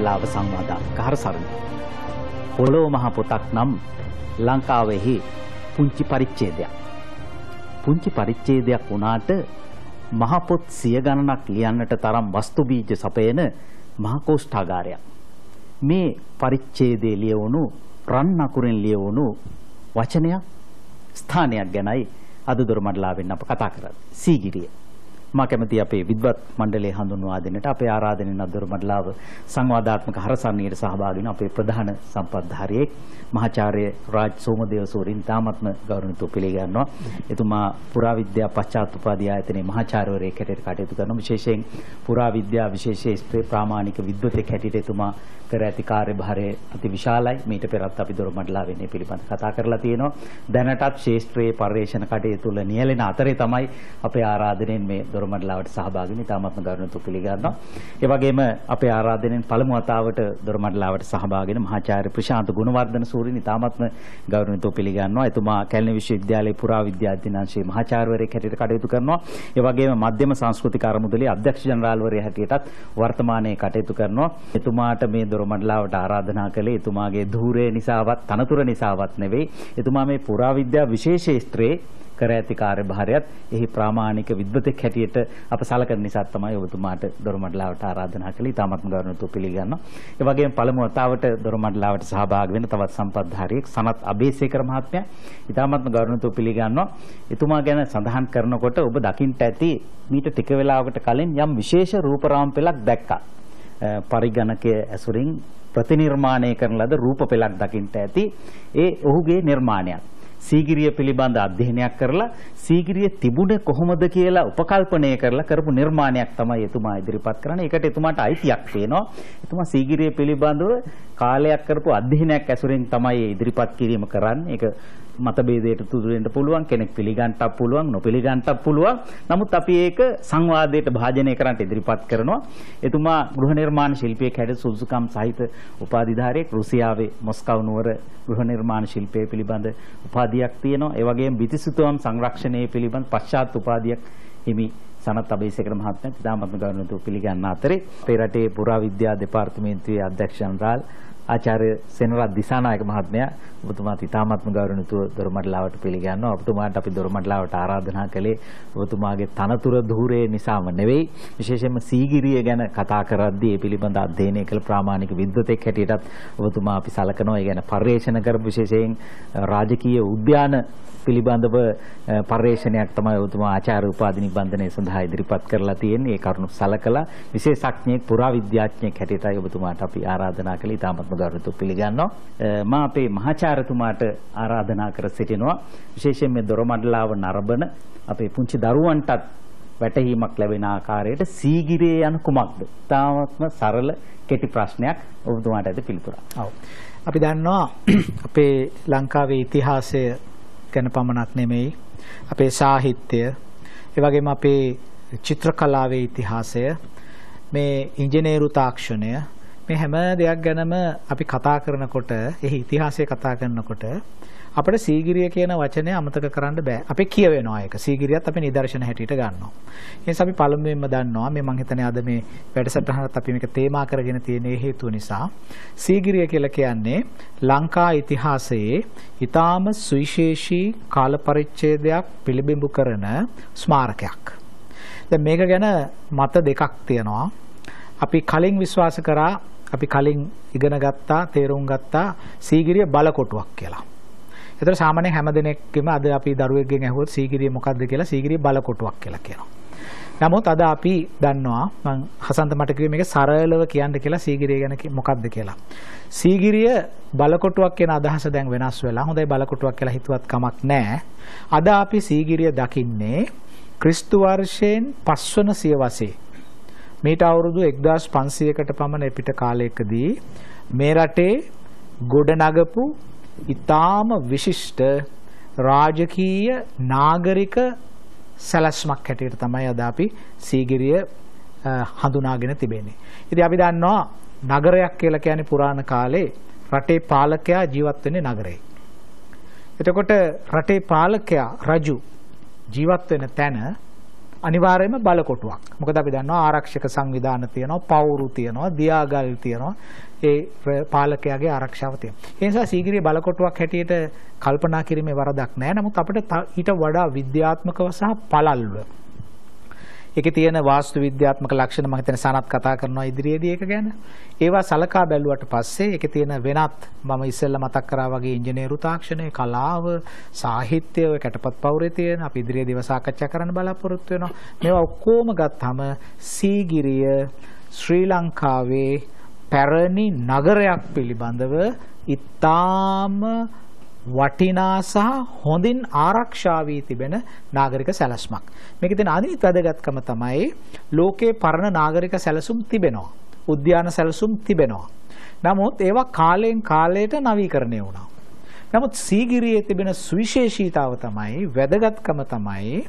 දොරමඩලාව සංවාදාත්මක හරසරණ. පොළොව මහ පොතක් නම් ලංකාවෙහි පුංචි පරිච්ඡේදයක්. පුංචි පරිච්ඡේදයක් වුණාට මහ පොත් සිය ගණනක් ලියන්නට තරම් වස්තු බීජ සපයන මහ කෝෂ්ඨාගාරයක්. මේ පරිච්ඡේදයේ ලියවුණු රන් අකුරෙන් ලියවුණු වචනයක් ස්ථානයක් ගැනයි අද දොරමඩලාවෙන් අප කතා කරන්නේ. සීගිරිය. මා කැමති අපේ විද්වත් මණ්ඩලයේ හඳුන්වා දෙන්නට අපේ ආරාධනෙන් අද දොරමඩලාව සංවාදාත්මක හරසන්නයට සහභාගී වෙන අපේ ප්‍රධාන සම්පත්ධාරියෙක් මහාචාර්ය රාජ් සෝමදේව සූරින් තාමත්ම ගෞරවණීයව පිළිගන්නවා. එතුමා පුරාවිද්‍යා පශ්චාත් උපාධි ආයතනයේ මහාචාර්යවරයෙක් හැටියට කටයුතු කරන විශේෂයෙන් පුරාවිද්‍යා විශේෂ ප්‍රාමාණික විද්වතෙක් හැටියට එතුමා කර ඇති කාර්යභාරය අති විශාලයි. මීට පෙරත් අපි දොරමඩලා වෙන්නේ පිළිබඳ කතා කරලා තියෙනවා. දැනටත් ශාස්ත්‍රීය පර්යේෂණ කටයුතු වල නියැලෙන අතරේ තමයි අපේ ආරාධනෙන් මේ දොරමඩලාවට සහභාගී වෙන්නේ. තාමත්ම ගෞරවණීයව පිළිගන්නවා. ඒ වගේම අපේ ආරාධනෙන් පළමු වතාවට දොරමඩලාවට සහභාගී වෙන මහාචාර්ය ප්‍රශාන්ත ගුණවර්ධන සූරිනි තාමත්ම ගෞරවණීයව පිළිගන්නවා. එතුමා කැලණි විශ්වවිද්‍යාලයේ පුරාවිද්‍යා අධ්‍යනාංශයේ මහාචාර්යවරයෙක් හැටියට කටයුතු කරනවා. ඒ වගේම මධ්‍යම සංස්කෘතික අරමුදලේ අධ්‍යක්ෂ ජනරාල්වරයා හැටියටත් වර්තමානයේ කටයුතු කරනවා. එතුමාට මේ දොරමඩලාවට ආරාධනා කළේ එතුමාගේ ධූරය නිසාවත් තනතුර නිසාවත් නෙවෙයි. එතුමා මේ පුරාවිද්‍යා විශේෂ ශාස්ත්‍රයේ කර ඇති කාර්යභාරයත් එහි ප්‍රාමාණික විද්වතෙක් හැටියට අප සලකන නිසා තමයි ඔබතුමාට දොරමඩලාවට ආරාධනා කළේ. තාමත්ම ගෞරවණීයව පිළිගන්නවා. ඒ වගේම පළමු වතාවට දොරමඩලාවට සහභාගී වෙන තවත් සම්පත්ධාරියෙක් සනත් අබේසේකර මහත්මයා. ඊටාත්ම ගෞරවණීයව පිළිගන්නවා. එතුමා ගැන සඳහන් කරනකොට ඔබ දකින්ට ඇති මීට ටික වෙලාවකට කලින් යම් විශේෂ රූපරාම පෙළක් දැක්කා. පරිගණකයේ ඇසුරින් ප්‍රතිනිර්මාණය කරන ලද රූප පෙළක් දකින්ට ඇති ඒ ඔහුගේ නිර්මාණයක්. සීගිරිය පිළිබඳ අධ්‍යයනයක් කරලා සීගිරිය තිබුණේ කොහොමද කියලා උපකල්පනය කරලා කරපු නිර්මාණයක් තමයි එතුමා ඉදිරිපත් කරන්නේ. ඒකට එතුමාට අයිතියක් තියෙනවා. එතුමා සීගිරිය පිළිබඳව කාලයක් කරපු අධ්‍යයනයක් ඇසුරෙන් තමයි ඉදිරිපත් කිරීම කරන්නේ. ඒක මතභේදයට තුඩු වෙන්න පුළුවන් කෙනෙක් පිළිගන්නත් පුළුවන් නොපිළිගන්නත් පුළුවන්. නමුත් අපි ඒක සංවාදයට භාජනය කරන්න ඉදිරිපත් කරනවා. එතුමා ගෘහ නිර්මාණ ශිල්පියෙක් හැටියට සුදුසුකම් සහිත උපාධිධාරියෙක් රුසියාවේ මොස්කව් නුවර ගෘහ නිර්මාණ ශිල්පය පිළිබඳ උපාධියක් තියෙනවා. ඒ වගේම බිතිසිතුවම් සංරක්ෂණය පිළිබඳ පශ්චාත් උපාධියක් හිමි සනත් අබේසේකර මහත්මයා ඉතාමත්ම ගෞරවණීයව පිළිගන්න අතරේ. අපේ රටේ පුරාවිද්‍යා දෙපාර්තමේන්තුවේ අධ්‍යක්ෂ ජනරාල් ආචාර්ය සෙනරත් දිසානායක මහත්මයා ඔබතුමාත් ඉතාමත්ම ගෞරවණීයව දොරමඩලාවට පිළිගන්නවා. ඔබතුමාට අපි දොරමඩලාවට ආරාධනා කළේ ඔබතුමාගේ තනතුර ධූරයේ නිසාම නෙවෙයි. විශේෂයෙන්ම සීගිරිය ගැන කතා කරද්දී ඒ පිළිබඳ අධ්‍යයනය කළ ප්‍රාමාණික විද්වතෙක් හැටියටත් ඔබතුමා අපි සලකනවා. ඒ ගැන පර්යේෂණ කරපු විශේෂයෙන් රාජකීය උද්‍යාන පිළිබඳව පර්යේෂණයක් තමයි ඔබතුමා ආචාර්ය උපාධි නිබන්ධනය සඳහා ඉදිරිපත් කරලා තියෙන්නේ. ඒ කරුණු සලකලා විශේෂඥයෙක් පුරාවිද්‍යාඥයෙක් හැටියටයි ඔබතුමාට අපි ආරාධනා කළේ. ඉතාමත්ම ගෞරවයෙන් පිළිගන්නවා. මා අපේ මහාචාර්යතුමාට ආරාධනා කර සිටිනවා. විශේෂයෙන් මේ දොරමඩලාව නරඹන අපේ පුංචි දරුවන්ටත් වැටහීමක් ලැබෙන ආකාරයට සීගිරියේ යන කුමක්ද? තාමත්ම සරල කෙටි ප්‍රශ්නයක් ඔබතුමාට ඇද පිළිතුරක්. ඔව්. අපි දන්නවා අපේ ලංකාවේ ඉතිහාසය ගැන පමණක් නෙමෙයි. අපේ සාහිත්‍ය ඒ වගේම අපේ චිත්‍රකලාවේ ඉතිහාසය මේ ඉංජිනේරු තාක්ෂණය මේ හැම දෙයක් ගැනම අපි කතා කරනකොට එහි ඉතිහාසය කතා කරනකොට අපිට සීගිරිය කියන වචනය අමතක කරන්න බෑ. අපි කියවෙනවා ඒක. සීගිරියත් අපි නිදර්ශන හැටියට ගන්නවා. ඒ නිසා අපි පළමුවෙන්ම දන්නවා මේ මං හිතන්නේ අද මේ වැඩසටහනත් අපි මේක තේමා කරගෙන තියෙන හේතුව නිසා සීගිරිය කියලා කියන්නේ ලංකා ඉතිහාසයේ ඊටාම සුවිශේෂී කාල පරිච්ඡේදයක් පිළිබිඹු කරන ස්මාරකයක්. දැන් මේක ගැන මත දෙකක් තියෙනවා. අපි කලින් විශ්වාස කරා අපි කලින් ඉගෙන ගත්තා තේරුම් ගත්තා සීගිරිය බලකොටුවක් කියලා. ඒතර සාමාන්‍යයෙන් හැම දිනෙකම අද අපි දරුවෙක්ගෙන් ඇහුවොත් සීගිරිය මොකක්ද කියලා සීගිරිය බලකොටුවක් කියලා කියනවා. නමුත් අද අපි දන්නවා මම හසන්ත මට කිව්වේ මේක සරලව කියන්න කියලා සීගිරිය ගැන මොකක්ද කියලා. සීගිරිය බලකොටුවක් කියන අදහස දැන් වෙනස් වෙලා හොඳයි බලකොටුවක් කියලා හිතුවත් කමක් නැහැ. අද අපි සීගිරිය දකින්නේ ක්‍රිස්තු වර්ෂයෙන් පස්වන සියවසේ මීට අවුරුදු 1500කට පමණ එපිට කාලයකදී මේ රටේ ගොඩනගපු ඊටාම විශිෂ්ට රාජකීය නාගරික සැලැස්මක් හැටියට තමයි අද අපි සීගිරිය හඳුනාගෙන තිබෙන්නේ. ඉතින් අපි දන්නවා නගරයක් කියලා කියන්නේ පුරාණ කාලේ රටේ පාලකයා ජීවත් වෙන්නේ නගරේ. එතකොට රටේ පාලකයා රජු ජීවත් වෙන තැන අනිවාර්යයෙන්ම බලකොටුවක්. මොකද අපි දන්නවා ආරක්ෂක සංවිධාන තියෙනවා, පවුරු තියෙනවා, දියාගල් තියෙනවා. ඒ පාලකයාගේ ආරක්ෂාව තියෙනවා. ඒ නිසා සීගිරිය බලකොටුවක් හැටියට කල්පනා කිරීමේ වරදක් නැහැ. නමුත් අපිට ඊට වඩා විද්‍යාත්මකව සහ පළල්ව ඒකේ තියෙන වාස්තු විද්‍යාත්මක ලක්ෂණ මම හිතන්නේ සනත් කතා කරනවා ඉදිරියේදී ඒක ගැන. ඒවා සලකා බැලුවට පස්සේ ඒකේ තියෙන වෙනත් මම ඉස්සෙල්ලා මතක් කරා වගේ ඉංජිනේරු තාක්ෂණය, කලාව, සාහිත්‍යය, ඔය කැටපත් පවුරේ තියෙන අපි ඉදිරියේදී ඒවා සාකච්ඡා කරන්න බලාපොරොත්තු වෙනවා. මේවා ඔක්කොම ගත්තාම සීගිරිය ශ්‍රී ලංකාවේ පැරණි නගරයක් පිළිබඳව ඉතාම වටිනා සහ හොඳින් ආරක්ෂා වී තිබෙන නාගරික සැලැස්මක්. මේකේ තියෙන අනිත් වැදගත්කම තමයි ලෝකේ පරණ නාගරික සැලසුම් තිබෙනවා. උද්‍යාන සැලසුම් තිබෙනවා. නමුත් ඒවා කාලයෙන් කාලයට නවීකරණය වුණා. නමුත් සීගිරියේ තිබෙන සුවිශේෂීතාව තමයි වැදගත්කම තමයි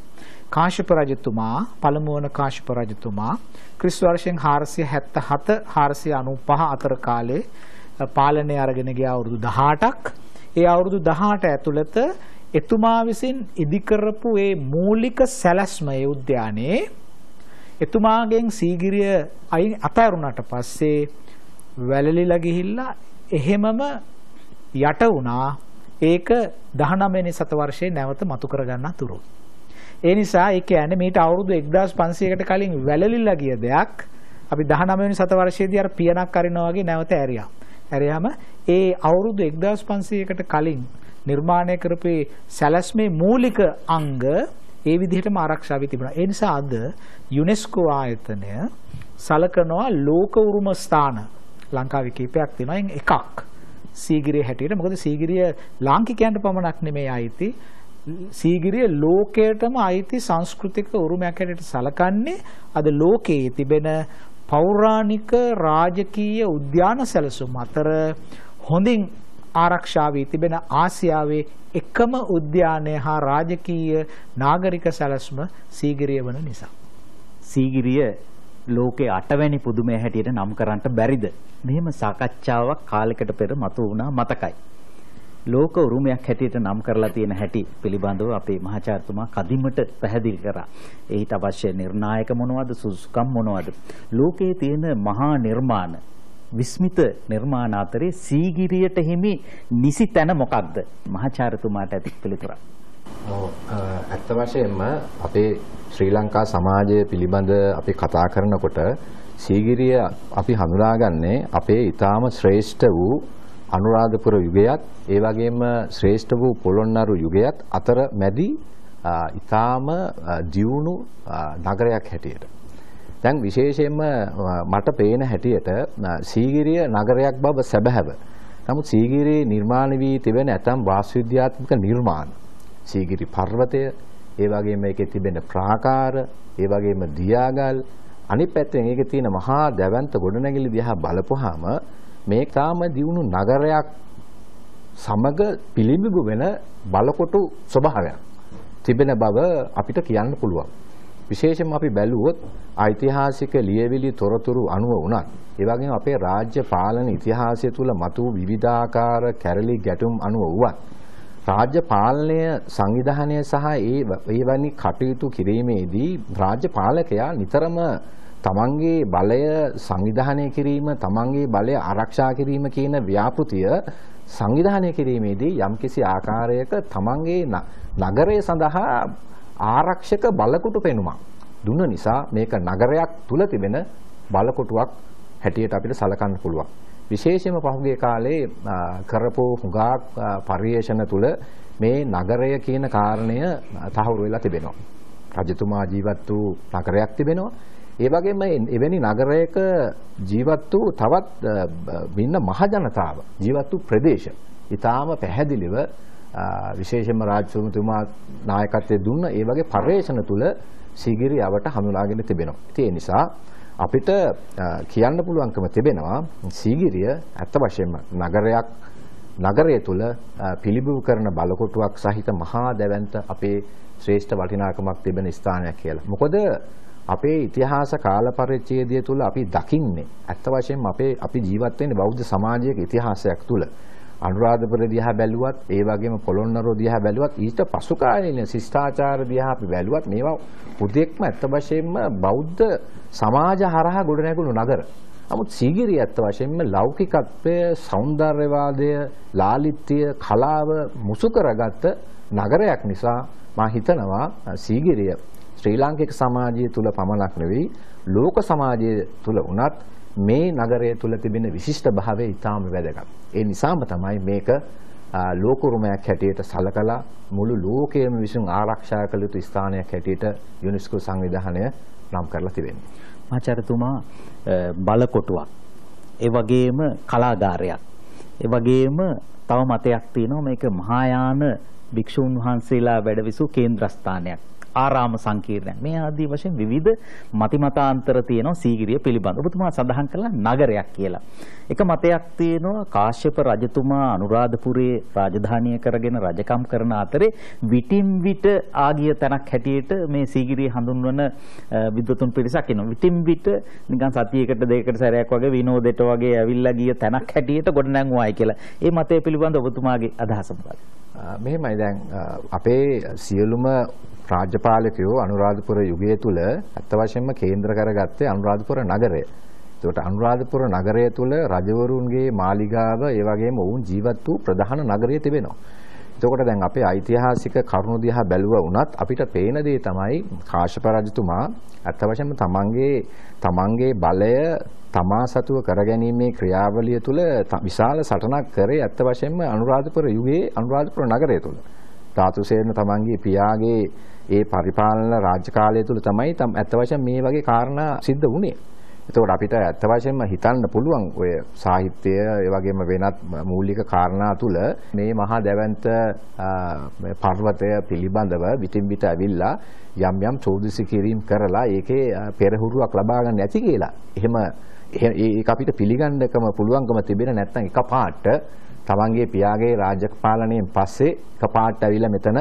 කාශ්‍යප රජතුමා පළමු වන කාශ්‍යප රජතුමා ක්‍රිස්තු වර්ෂයෙන් 477 495 අතර කාලේ පාලනය අරගෙන ගිය අවුරුදු 18ක් ඒ අවුරුදු 18 ඇතුළත එතුමා විසින් ඉදි කරපු ඒ මූලික සැලැස්ම ඒ උද්‍යානයේ එතුමාගෙන් සීගිරිය අයින් අතහැරුණාට පස්සේ වැළලිලා ගිහිල්ලා එහෙමම යට වුණා ඒක 19 වෙනි සතවර්ෂයේ නැවත මතු කරගන්න තුරු. ඒ නිසා ඒ කියන්නේ මීට අවුරුදු 1500කට කලින් වැළලිලා ගිය දෙයක් අපි 19 වෙනි සත වර්ෂයේදී අර පියනක් අරිනවා වගේ නැවත ඇරියා. ඇරියාම ඒ අවුරුදු 1500කට කලින් නිර්මාණය කරපේ සැලැස්මේ මූලික අංග ඒ විදිහටම ආරක්ෂා වී තිබුණා. ඒ නිසා අද යුනෙස්කෝ ආයතනය සලකනවා ලෝක උරුම ස්ථාන ලංකාවේ කීපයක් තියෙනවා. එකක් සීගිරිය හැටියට. මොකද සීගිරිය ලාංකිකයන්ට පමණක් නෙමෙයි ආйти සීගිරිය ලෝකයටම අයිති සංස්කෘතික උරුමයක් හැටියට සලකන්නේ අද ලෝකයේ තිබෙන පෞරාණික රාජකීය උද්‍යාන සැලසුම් අතර හොඳින් ආරක්ෂා වී තිබෙන ආසියාවේ එකම උද්‍යානය හා රාජකීය නාගරික සැලැස්ම සීගිරිය වන නිසා. සීගිරිය ලෝකේ අටවැනි පුදුමය හැටියට නම් කරන්නට බැරිද? මෙහෙම සාකච්ඡාවක් කාලෙකට පෙර මතු වුණා මතකයි. ලෝක උරුමයක් හැටියට නම් කරලා තියෙන හැටි පිළිබඳව අපේ මහාචාර්යතුමා කදිමට පැහැදිලි කරා. ඒහිට අවශ්‍ය නිර්ණායක මොනවද සුසුකම් මොනවද? ලෝකයේ තියෙන මහා නිර්මාණ විස්මිත නිර්මාණ අතරේ සීගිරියට හිමි නිසි තැන මොකක්ද? මහාචාර්යතුමාට ඇති පිළිතුරක්. ඔව් ඇත්ත වශයෙන්ම අපේ ශ්‍රී ලංකා සමාජය පිළිබඳ අපි කතා කරනකොට සීගිරිය අපි හඳුනාගන්නේ අපේ ඊටාම ශ්‍රේෂ්ඨ වූ අනුරාධපුර යුගයත් ඒ වගේම ශ්‍රේෂ්ඨ වූ පොළොන්නරු යුගයත් අතර මැදි ඊටාම දියුණු නගරයක් හැටියට දැන් විශේෂයෙන්ම මට පේන හැටියට සීගිරිය නගරයක් බව සැබෑව. නමුත් සීගිරියේ නිර්මාණය වී තිබෙන ඇතම් වාස්තුවිද්‍යාත්මක නිර්මාණ සීගිරි පර්වතය, ඒ වගේම මේකේ තිබෙන ප්‍රාකාර, ඒ වගේම දියාගල් අනිත් පැත්තෙන් ඒකේ තියෙන මහා දැවැන්ත ගොඩනැගිලි දිහා බලපුවාම මේ තාම දියුණු නගරයක් සමග පිළිඹු වෙන බලකොටු ස්වභාවයක් තිබෙන බව අපිට කියන්න පුළුවන්. විශේෂයෙන්ම අපි බැලුවොත් ඓතිහාසික ලියවිලි තොරතුරු අනුව වුණත් ඒ වගේම අපේ රාජ්‍ය පාලන ඉතිහාසය තුල මතු විවිධාකාර කැරලි ගැටුම් අනුව වුවත් රාජ්‍ය පාලනය සංවිධානය සහ ඒ ඒ වැනි කටයුතු කිරීමේදී රාජ්‍ය පාලකයා නිතරම තමන්ගේ බලය සංවිධානය කිරීම තමන්ගේ බලය ආරක්ෂා කිරීම කියන ව්‍යාපෘතිය සංවිධානය කිරීමේදී යම්කිසි ආකාරයක තමන්ගේ නගරය සඳහා ආරක්ෂක බලකොටු පෙනුමක් දුන්න නිසා මේක නගරයක් තුල තිබෙන බලකොටුවක් හැටියට අපිට සලකන්න පුළුවන්. විශේෂයෙන්ම පහුගිය කාලේ කරපු හුඟක් පරිේෂණ තුල මේ නගරය කියන කාරණය තහවුරු වෙලා තිබෙනවා. රජතුමා ජීවත් වූ නගරයක් තිබෙනවා. ඒ වගේම එවැනි නගරයක ජීවත් වූ තවත් වින්න මහජනතාව ජීවත් වූ ප්‍රදේශ ඊටාම පැහැදිලිව විශේෂයෙන්ම රාජ්‍යතුමා නායකත්වයේ දුන්න ඒ වගේ පරිශ්‍රණ තුල සීගිරි යවට හඳුනාගෙන තිබෙනවා. ඉතින් ඒ නිසා අපිට කියන්න පුළුවන්කම තිබෙනවා සීගිරිය ඇත්ත වශයෙන්ම නගරයක් නගරය තුල පිළිබිඹු කරන බලකොටුවක් සහිත මහා දැවැන්ත අපේ ශ්‍රේෂ්ඨ වටිනාකමක් තිබෙන ස්ථානයක් කියලා. මොකද අපේ ඉතිහාස කාල පරිච්ඡේදය තුල අපි දකින්නේ ඇත්ත වශයෙන්ම අපේ අපි ජීවත් වෙන්නේ බෞද්ධ සමාජයක ඉතිහාසයක් තුල. අනුරාධපුර දිහා බැලුවත් ඒ වගේම පොළොන්නරුව දිහා බැලුවත් ඊට පසු කාලීන ශිෂ්ටාචාර දිහා අපි බැලුවත් මේවා හුදෙක්ම ඇත්ත වශයෙන්ම බෞද්ධ සමාජ හරහා ගොඩනැගුණු නගර. නමුත් සීගිරිය ඇත්ත වශයෙන්ම ලෞකිකත්වය, సౌందර්යවාදය, ලාලිත්‍ය, කලාව මුසු කරගත්ත නගරයක් නිසා මා හිතනවා සීගිරිය ශ්‍රී ලාංකික සමාජය තුල පමණක් නෙවෙයි ලෝක සමාජය තුල උනත් මේ නගරය තුල තිබෙන විශිෂ්ට භාවය ඉතාම වැදගත්. ඒ නිසාම තමයි මේක ලෝකුරුමයක් හැටියට සලකලා මුළු ලෝකයේම විසින් ආරක්ෂා කළ යුතු ස්ථානයක් හැටියට යුනෙස්කෝ සංවිධානය නම් කරලා තිබෙනවා. මහාචාර්යතුමා බලකොටුවක් ඒ වගේම කලාගාරයක් ඒ වගේම තව මතයක් තියෙනවා මේක මහායාන භික්ෂුන් වහන්සේලා වැඩවිසු කේන්ද්‍රස්ථානයක් ආරාම සංකීර්ණයක්. මේ ආදී වශයෙන් විවිධ මතිමතාන්තර තියෙනවා සීගිරිය පිළිබඳ. ඔබතුමා සඳහන් කළා නගරයක් කියලා. එක මතයක් තියෙනවා කාශ්‍යප රජතුමා අනුරාධපුරයේ රාජධානිය කරගෙන රජකම් කරන අතරේ විටින් විට ආගිය තැනක් හැටියට මේ සීගිරිය හඳුන්වන විද්වතුන් පිරිසක් ඉන්නවා. විටින් විට නිකන් සතියකට දෙකකට සැරයක් වගේ විනෝදෙට වගේ ඇවිල්ලා ගිය තැනක් හැටියට ගොඩනැංවුවායි කියලා. ඒ මතය පිළිබඳ ඔබතුමාගේ අදහස මොකක්ද? මෙහෙමයි දැන් අපේ සියලුම රාජ්‍යපාලකයෝ අනුරාධපුර යුගය තුල අත්ත වශයෙන්ම කේන්ද්‍ර කරගත්තේ අනුරාධපුර නගරය. ඒකට අනුරාධපුර නගරය තුල රජවරුන්ගේ මාලිගාව ඒ වගේම ඔවුන් ජීවත් වූ ප්‍රධාන නගරය තිබෙනවා. එතකොට දැන් අපේ ඓතිහාසික කරුණු දිහා බැලුවා වුණත් අපිට පේන දේ තමයි කාශ්‍යප රජතුමා අත්ත වශයෙන්ම තමන්ගේ තමන්ගේ බලය තමා සතුව කරගැනීමේ ක්‍රියාවලිය තුළ විශාල සටනක් කරේ අත්ත වශයෙන්ම අනුරාධපුර යුගයේ අනුරාධපුර නගරය තුළ. ධාතුසේන තමන්ගේ පියාගේ ඒ පරිපාලන රාජ්‍ය කාලය තුල තමයි තම ඇත්ත වශයෙන් මේ වගේ කාරණා සිද්ධ වුණේ. එතකොට අපිට ඇත්ත වශයෙන්ම හිතන්න පුළුවන් ඔය සාහිත්‍යය ඒ වගේම වෙනත් මූලික කාරණා තුල මේ මහා දැවැන්ත පර්වතය පිළිබඳව විтин විට ඇවිල්ලා යම් යම් චෝදිසි කිරීම් කරලා ඒකේ පෙරහුරුවක් ලබා ගන්න ඇති කියලා. එහෙම ඒක අපිට පිළිගන්නකම පුළුවන්කම තිබෙන නැත්නම් එකපාරට තමන්ගේ පියාගේ රාජපාලනයෙන් පස්සේ එකපාරට ඇවිල්ලා මෙතන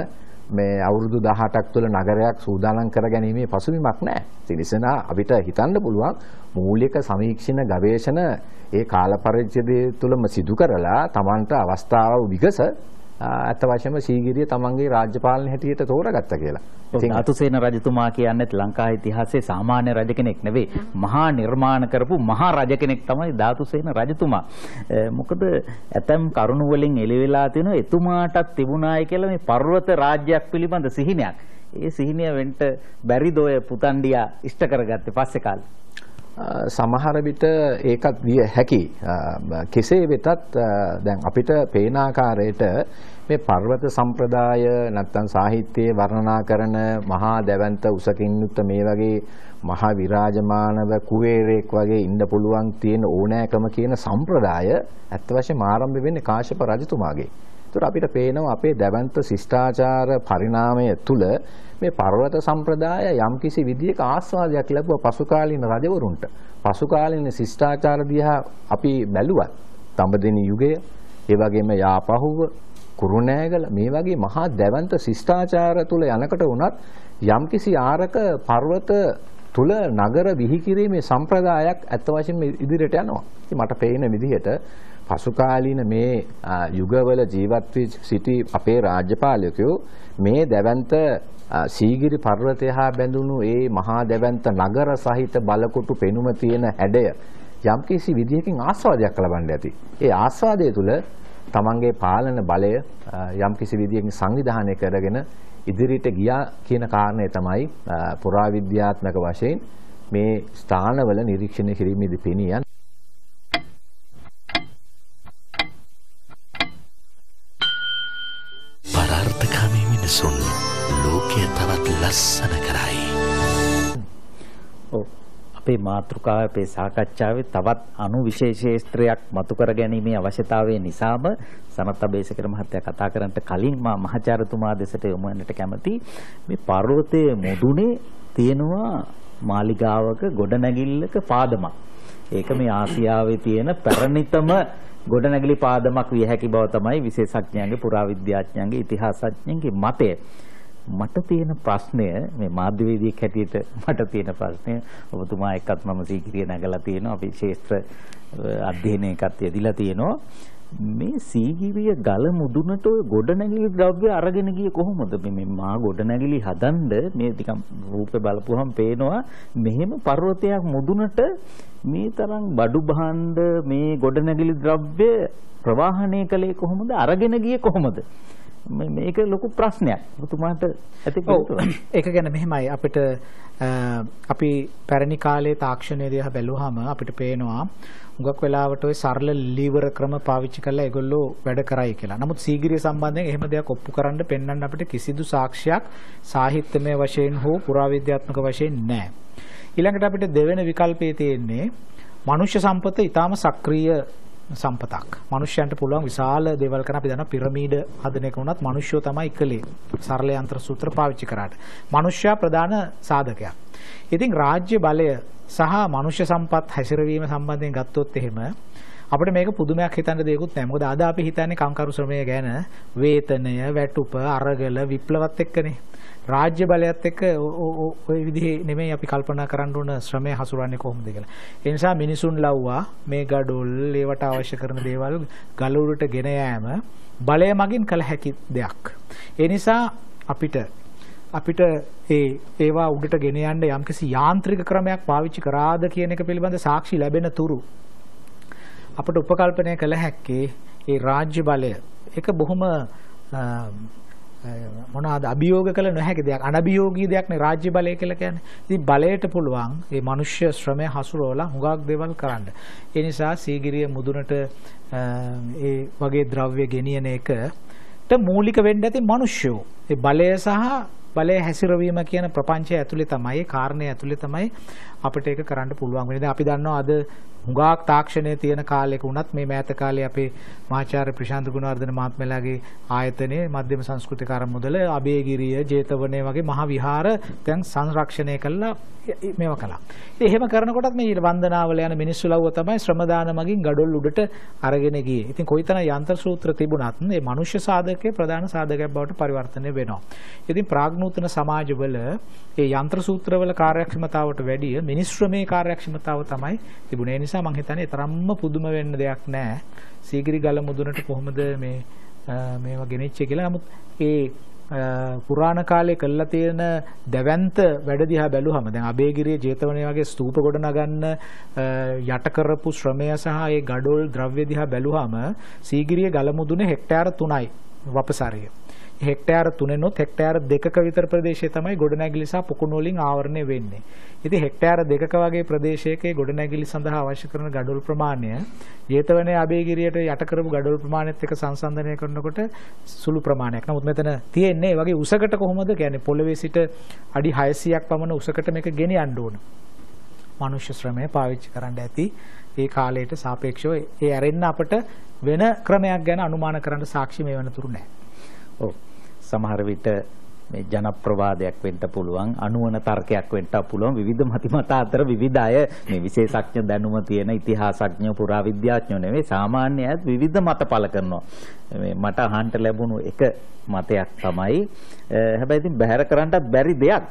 මේ අවුරුදු 18ක් තුළ නගරයක් සූදානම් කරගැනීමේ පසුබිමක් නැහැ. ඒ නිසා අපිට හිතන්න පුළුවන් මූලික සමීක්ෂණ ගවේෂණ ඒ කාල පරිච්ඡේදය තුළම සිදු කරලා Tamanට අවස්ථාව විගස අත්ත වශයෙන්ම සීගිරිය තමන්ගේ රාජ්‍ය පාලන හැටියට තෝරගත්තා කියලා. ඉතින් අතුසේන රජතුමා කියන්නේ ලංකාවේ ඉතිහාසයේ සාමාන්‍ය රජ කෙනෙක් නෙවෙයි. මහා නිර්මාණ කරපු මහා රජ කෙනෙක් තමයි ධාතුසේන රජතුමා. මොකද ඇතම් කරුණු වලින් එළිවෙලා තියෙනවා එතුමාටත් තිබුණායි කියලා මේ පර්වත රාජ්‍යයක් පිළිබඳ සිහිනයක්. ඒ සිහිනය වෙන්න බැරිද ඔය පුතණ්ඩියා ඉෂ්ට කරගත්තේ පස්සේ කාලේ. සමහර විට ඒකත් විය හැකි. කෙසේ වෙතත් දැන් අපිට පේන ආකාරයට මේ පර්වත සම්ප්‍රදාය නැත්තම් සාහිත්‍යයේ වර්ණනා කරන මහා දැවැන්ත උසකින් යුක්ත මේ වගේ මහා විරාජමානව කුවේරෙක් වගේ ඉන්න පුළුවන් තියෙන ඕනෑකම කියන සම්ප්‍රදාය ඇත්ත වශයෙන්ම ආරම්භ වෙන්නේ කාශ්‍යප රජතුමාගේ. ඒතර අපිට පේනවා අපේ දැවැන්ත ශිෂ්ටාචාර පරිණාමය තුළ මේ පර්වත සම්ප්‍රදාය යම්කිසි විදියක ආස්වාදයක් ලැබුවා පසුකාලීන රජවරුන්ට. පසුකාලීන ශිෂ්ටාචාර දිහා අපි බැලුවත් දඹදෙනි යුගය, ඒ වගේම යාපහුව, කුරුණෑගල මේ වගේ මහා දැවැන්ත ශිෂ්ටාචාර තුල යනකොට වුණත් යම්කිසි ආරක පර්වත තුල නගර විහිකිරීමේ සම්ප්‍රදායක් ඇත්ත වශයෙන්ම ඉදිරියට යනවා. ඉතින් මට පේන විදිහට පසුකාලීන මේ යුගවල ජීවත් වී සිටි අපේ රාජ්‍යපාලකයෝ මේ දැවැන්ත සීගිරි පර්වතය හා බැඳුණු ඒ මහා දැවැන්ත නගර සහිත බලකොටු පෙනුම තියෙන හැඩය යම්කිසි විදිහකින් ආස්වාදයක් ලබන්න ඇති. ඒ ආස්වාදය තුළ තමන්ගේ පාලන බලය යම්කිසි විදිහකින් සංවිධානය කරගෙන ඉදිරියට ගියා කියන කාරණය තමයි පුරාවිද්‍යාත්මක වශයෙන් මේ ස්ථානවල නිරීක්ෂණය කිරීමේදී පෙනී යන මිනිසුන් ලෝකය තවත් ලස්සන කරයි. ඔව් අපේ මාතෘකාවේ අපේ සාකච්ඡාවේ තවත් අනු විශේෂේත්‍රයක් මතු කර ගැනීමේ අවශ්‍යතාවය නිසාම සනත් අබේසකර මහත්තයා කතා කරන්නට කලින් මා මහාචාර්යතුමා දෙසට යොමු වෙන්නට කැමති මේ පර්වතයේ මුදුනේ තියෙනවා මාලිගාවක ගොඩනැගිල්ලක පාදමක්. ඒක මේ ආසියාවේ තියෙන පැරණිතම ගොඩනැගිලි පාදමක් විය හැකි බව තමයි විශේෂඥයන්ගේ පුරාවිද්‍යාඥයන්ගේ ඉතිහාසඥයන්ගේ මතය. මට තියෙන ප්‍රශ්නය මේ මාධ්‍යවේදියෙක් හැටියට මට තියෙන ප්‍රශ්නය ඔබතුමා එක්කත් මම සීගිරිය නැගලා තියෙනවා අපි ශාස්ත්‍ර අධ්‍යයනයකත් යෙදිලා තියෙනවා මේ සීගිරිය ගල මුදුනට ඔය ගොඩනැගිලි ද්‍රව්‍ය අරගෙන ගියේ කොහොමද මේ මේ මා ගොඩනැගිලි හදන්න මේ ටිකක් රූපේ බලපුවහම පේනවා මෙහෙම පර්වතයක් මුදුනට මේ තරම් බඩු භාණ්ඩ මේ ගොඩනැගිලි ද්‍රව්‍ය ප්‍රවාහණය කළේ කොහොමද අරගෙන ගියේ කොහොමද මේක ලොකු ප්‍රශ්නයක් ඔබතුමාට ඇති. ඒක ගැන මෙහෙමයි අපිට අපි පැරණි කාලේ තාක්ෂණය දිහා බැලුවාම අපිට පේනවා හුඟක් වෙලාවට ওই සරල ලීවර ක්‍රම පාවිච්චි කරලා ඒගොල්ලෝ වැඩ කරයි කියලා. නමුත් සීගිරිය සම්බන්ධයෙන් එහෙම දෙයක් ඔප්පු කරන්න පෙන්වන්න අපිට කිසිදු සාක්ෂියක් සාහිත්‍යමය වශයෙන් හෝ පුරාවිද්‍යාත්මක වශයෙන් නැහැ. ඊළඟට අපිට දෙවෙනි විකල්පයේ තියෙන්නේ මනුෂ්‍ය සම්පත ඊටාම සක්‍රීය සම්පතක්. මනුෂ්‍යයන්ට පුළුවන් විශාල දේවල් කරන්න අපි දන්නවා පිරමීඩ හදන එක වුණත් මනුෂ්‍යෝ තමයි කළේ. සරල යන්ත්‍ර සූත්‍ර පාවිච්චි කරාට. මනුෂ්‍යයා ප්‍රධාන සාධකයක්. ඉතින් රාජ්‍ය බලය සහ මනුෂ්‍ය සම්පත් හැසිරවීම සම්බන්ධයෙන් ගත්තොත් එහෙම අපිට මේක පුදුමයක් හිතන්න දෙයක්වත් නැහැ. මොකද අද අපි හිතන්නේ කම්කරු ශ්‍රමය ගැන වේතනය, වැටුප, අරගල, විප්ලවත් එක්කනේ. රාජ්‍ය බලයත් එක්ක ඔ- ඔ- ඔ- ওই විදිහේ නෙමෙයි අපි කල්පනා කරන්න ඕන ශ්‍රමය හසුරන්නේ කොහොමද කියලා. ඒ නිසා මිනිසුන් ලව්වා මේ gadol ඒවට අවශ්‍ය කරන දේවල් ගල උඩට ගෙන යෑම බලය මගින් කළ හැකි දෙයක්. ඒ නිසා අපිට අපිට ඒ ඒවා උඩට ගෙන යන්න යම්කිසි යාන්ත්‍රික ක්‍රමයක් පාවිච්චි කරාද කියන එක පිළිබඳ සාක්ෂි ලැබෙන තුරු අපට උපකල්පනය කළ හැක්කේ ඒ රාජ්‍ය බලය. ඒක බොහොම අ, අ, මොනවාද අභියෝග කළ නොහැකි දෙයක්. අනභියෝගී දෙයක් නේ රාජ්‍ය බලය කියලා කියන්නේ. ඉතින් බලයට පුළුවන් මේ මිනිස්්‍ය ශ්‍රමය හසුරවලා හුඟක් දේවල් කරන්න. ඒ නිසා සීගිරිය මුදුනට අ, ඒ වගේ ද්‍රව්‍ය ගෙනියන එකට මූලික වෙන්න ඇති මිනිස්සුયો. ඒ බලය සහ බලය හැසිරවීම කියන ප්‍රපංචය ඇතුලේ තමයි ඒ කාරණේ ඇතුලේ තමයි අපිට ඒක කරන්න පුළුවන් වෙන්නේ. දැන් අපි දන්නවා අද හුඟක් තාක්ෂණයේ තියෙන කාලයක වුණත් මේ මෑත කාලේ අපේ මහාචාර්ය ප්‍රශාන්ත ගුණවර්ධන මහත්මයාගේ ආයතනයේ මධ්‍යම සංස්කෘතික අරමුදල අබේගිරිය ජේතවනයේ වගේ මහා විහාර දැන් සංරක්ෂණය කළා මේවා කළා. ඉතින් එහෙම කරනකොටත් මේ වන්දනාවල යන මිනිස්සු ලව්ව තමයි ශ්‍රම දාන මගින් gadol උඩට අරගෙන ගියේ. ඉතින් කොයිතරම් යන්ත්‍ර සූත්‍ර තිබුණත් මේ මනුෂ්‍ය සාධකයේ ප්‍රධාන සාධකයක් බවට පරිවර්තනය වෙනවා. ඉතින් ප්‍රාග්නූතන සමාජවල මේ යන්ත්‍ර සූත්‍රවල කාර්යක්ෂමතාවට වැඩිය මිනිස් ශ්‍රමයේ කාර්යක්ෂමතාව තමයි තිබුණේ. ඒ නිසා මම හිතන්නේ තරම්ම පුදුම වෙන්න දෙයක් නැහැ. සීගිරි ගල මුදුනට කොහොමද මේ අ, මේවා ගෙනිච්චේ කියලා. නමුත් ඒ අ, පුරාණ කාලේ කළා තියෙන දැවැන්ත වැඩ දිහා බැලුවම දැන් අබේගිරිය ජේතවනයේ වගේ ස්තූප ගොඩ නගන්න අ, යට කරපු ශ්‍රමය සහ ඒ gadol ද්‍රව්‍ය දිහා බැලුවම සීගිරිය ගල මුදුනේ හෙක්ටයාර 3යි වපසරිය. හෙක්ටයාර 3නොත් හෙක්ටයාර 2ක විතර ප්‍රදේශයේ තමයි ගොඩනැගිලි සහ පොකුණු වලින් ආවරණය වෙන්නේ. ඉතින් හෙක්ටයාර 2ක වගේ ප්‍රදේශයකේ ගොඩනැගිලි සඳහා අවශ්‍ය කරන gadol ප්‍රමාණය ජේතවනයේ අබේගිරියට යට කරපු gadol ප්‍රමාණයත් එක්ක සංසන්දනය කරනකොට සුළු ප්‍රමාණයක්. නමුත් මෙතන තියෙන්නේ වගේ උසකට කොහොමද කියන්නේ පොළවේ සිට අඩි 600ක් පමණ උසකට මේක ගෙනියන්න ඕන. මනුෂ්‍ය ශ්‍රමය පාවිච්චි කරන්න ඇති ඒ කාලයට සාපේක්ෂව ඒ ඇරෙන්න අපට වෙන ක්‍රමයක් ගැන අනුමාන කරන්න සාක්ෂි මේ වෙනතුරු නැහැ. ඔව් සමහර විට මේ ජනප්‍රවාදයක් වෙන්න පුළුවන් අනුවන තර්කයක් වෙන්න පුළුවන්. විවිධ මතිමත අතර විවිධ අය මේ විශේෂඥ දැනුම තියෙන ඉතිහාසඥ පුරාවිද්‍යාඥයෝ නෙවෙයි සාමාන්‍ය අයත් විවිධ මත පළ කරනවා. මේ මට අහන්න ලැබුණු එක මතයක් තමයි අ, හැබැයි ඉතින් බැහැර කරන්නත් බැරි දෙයක්.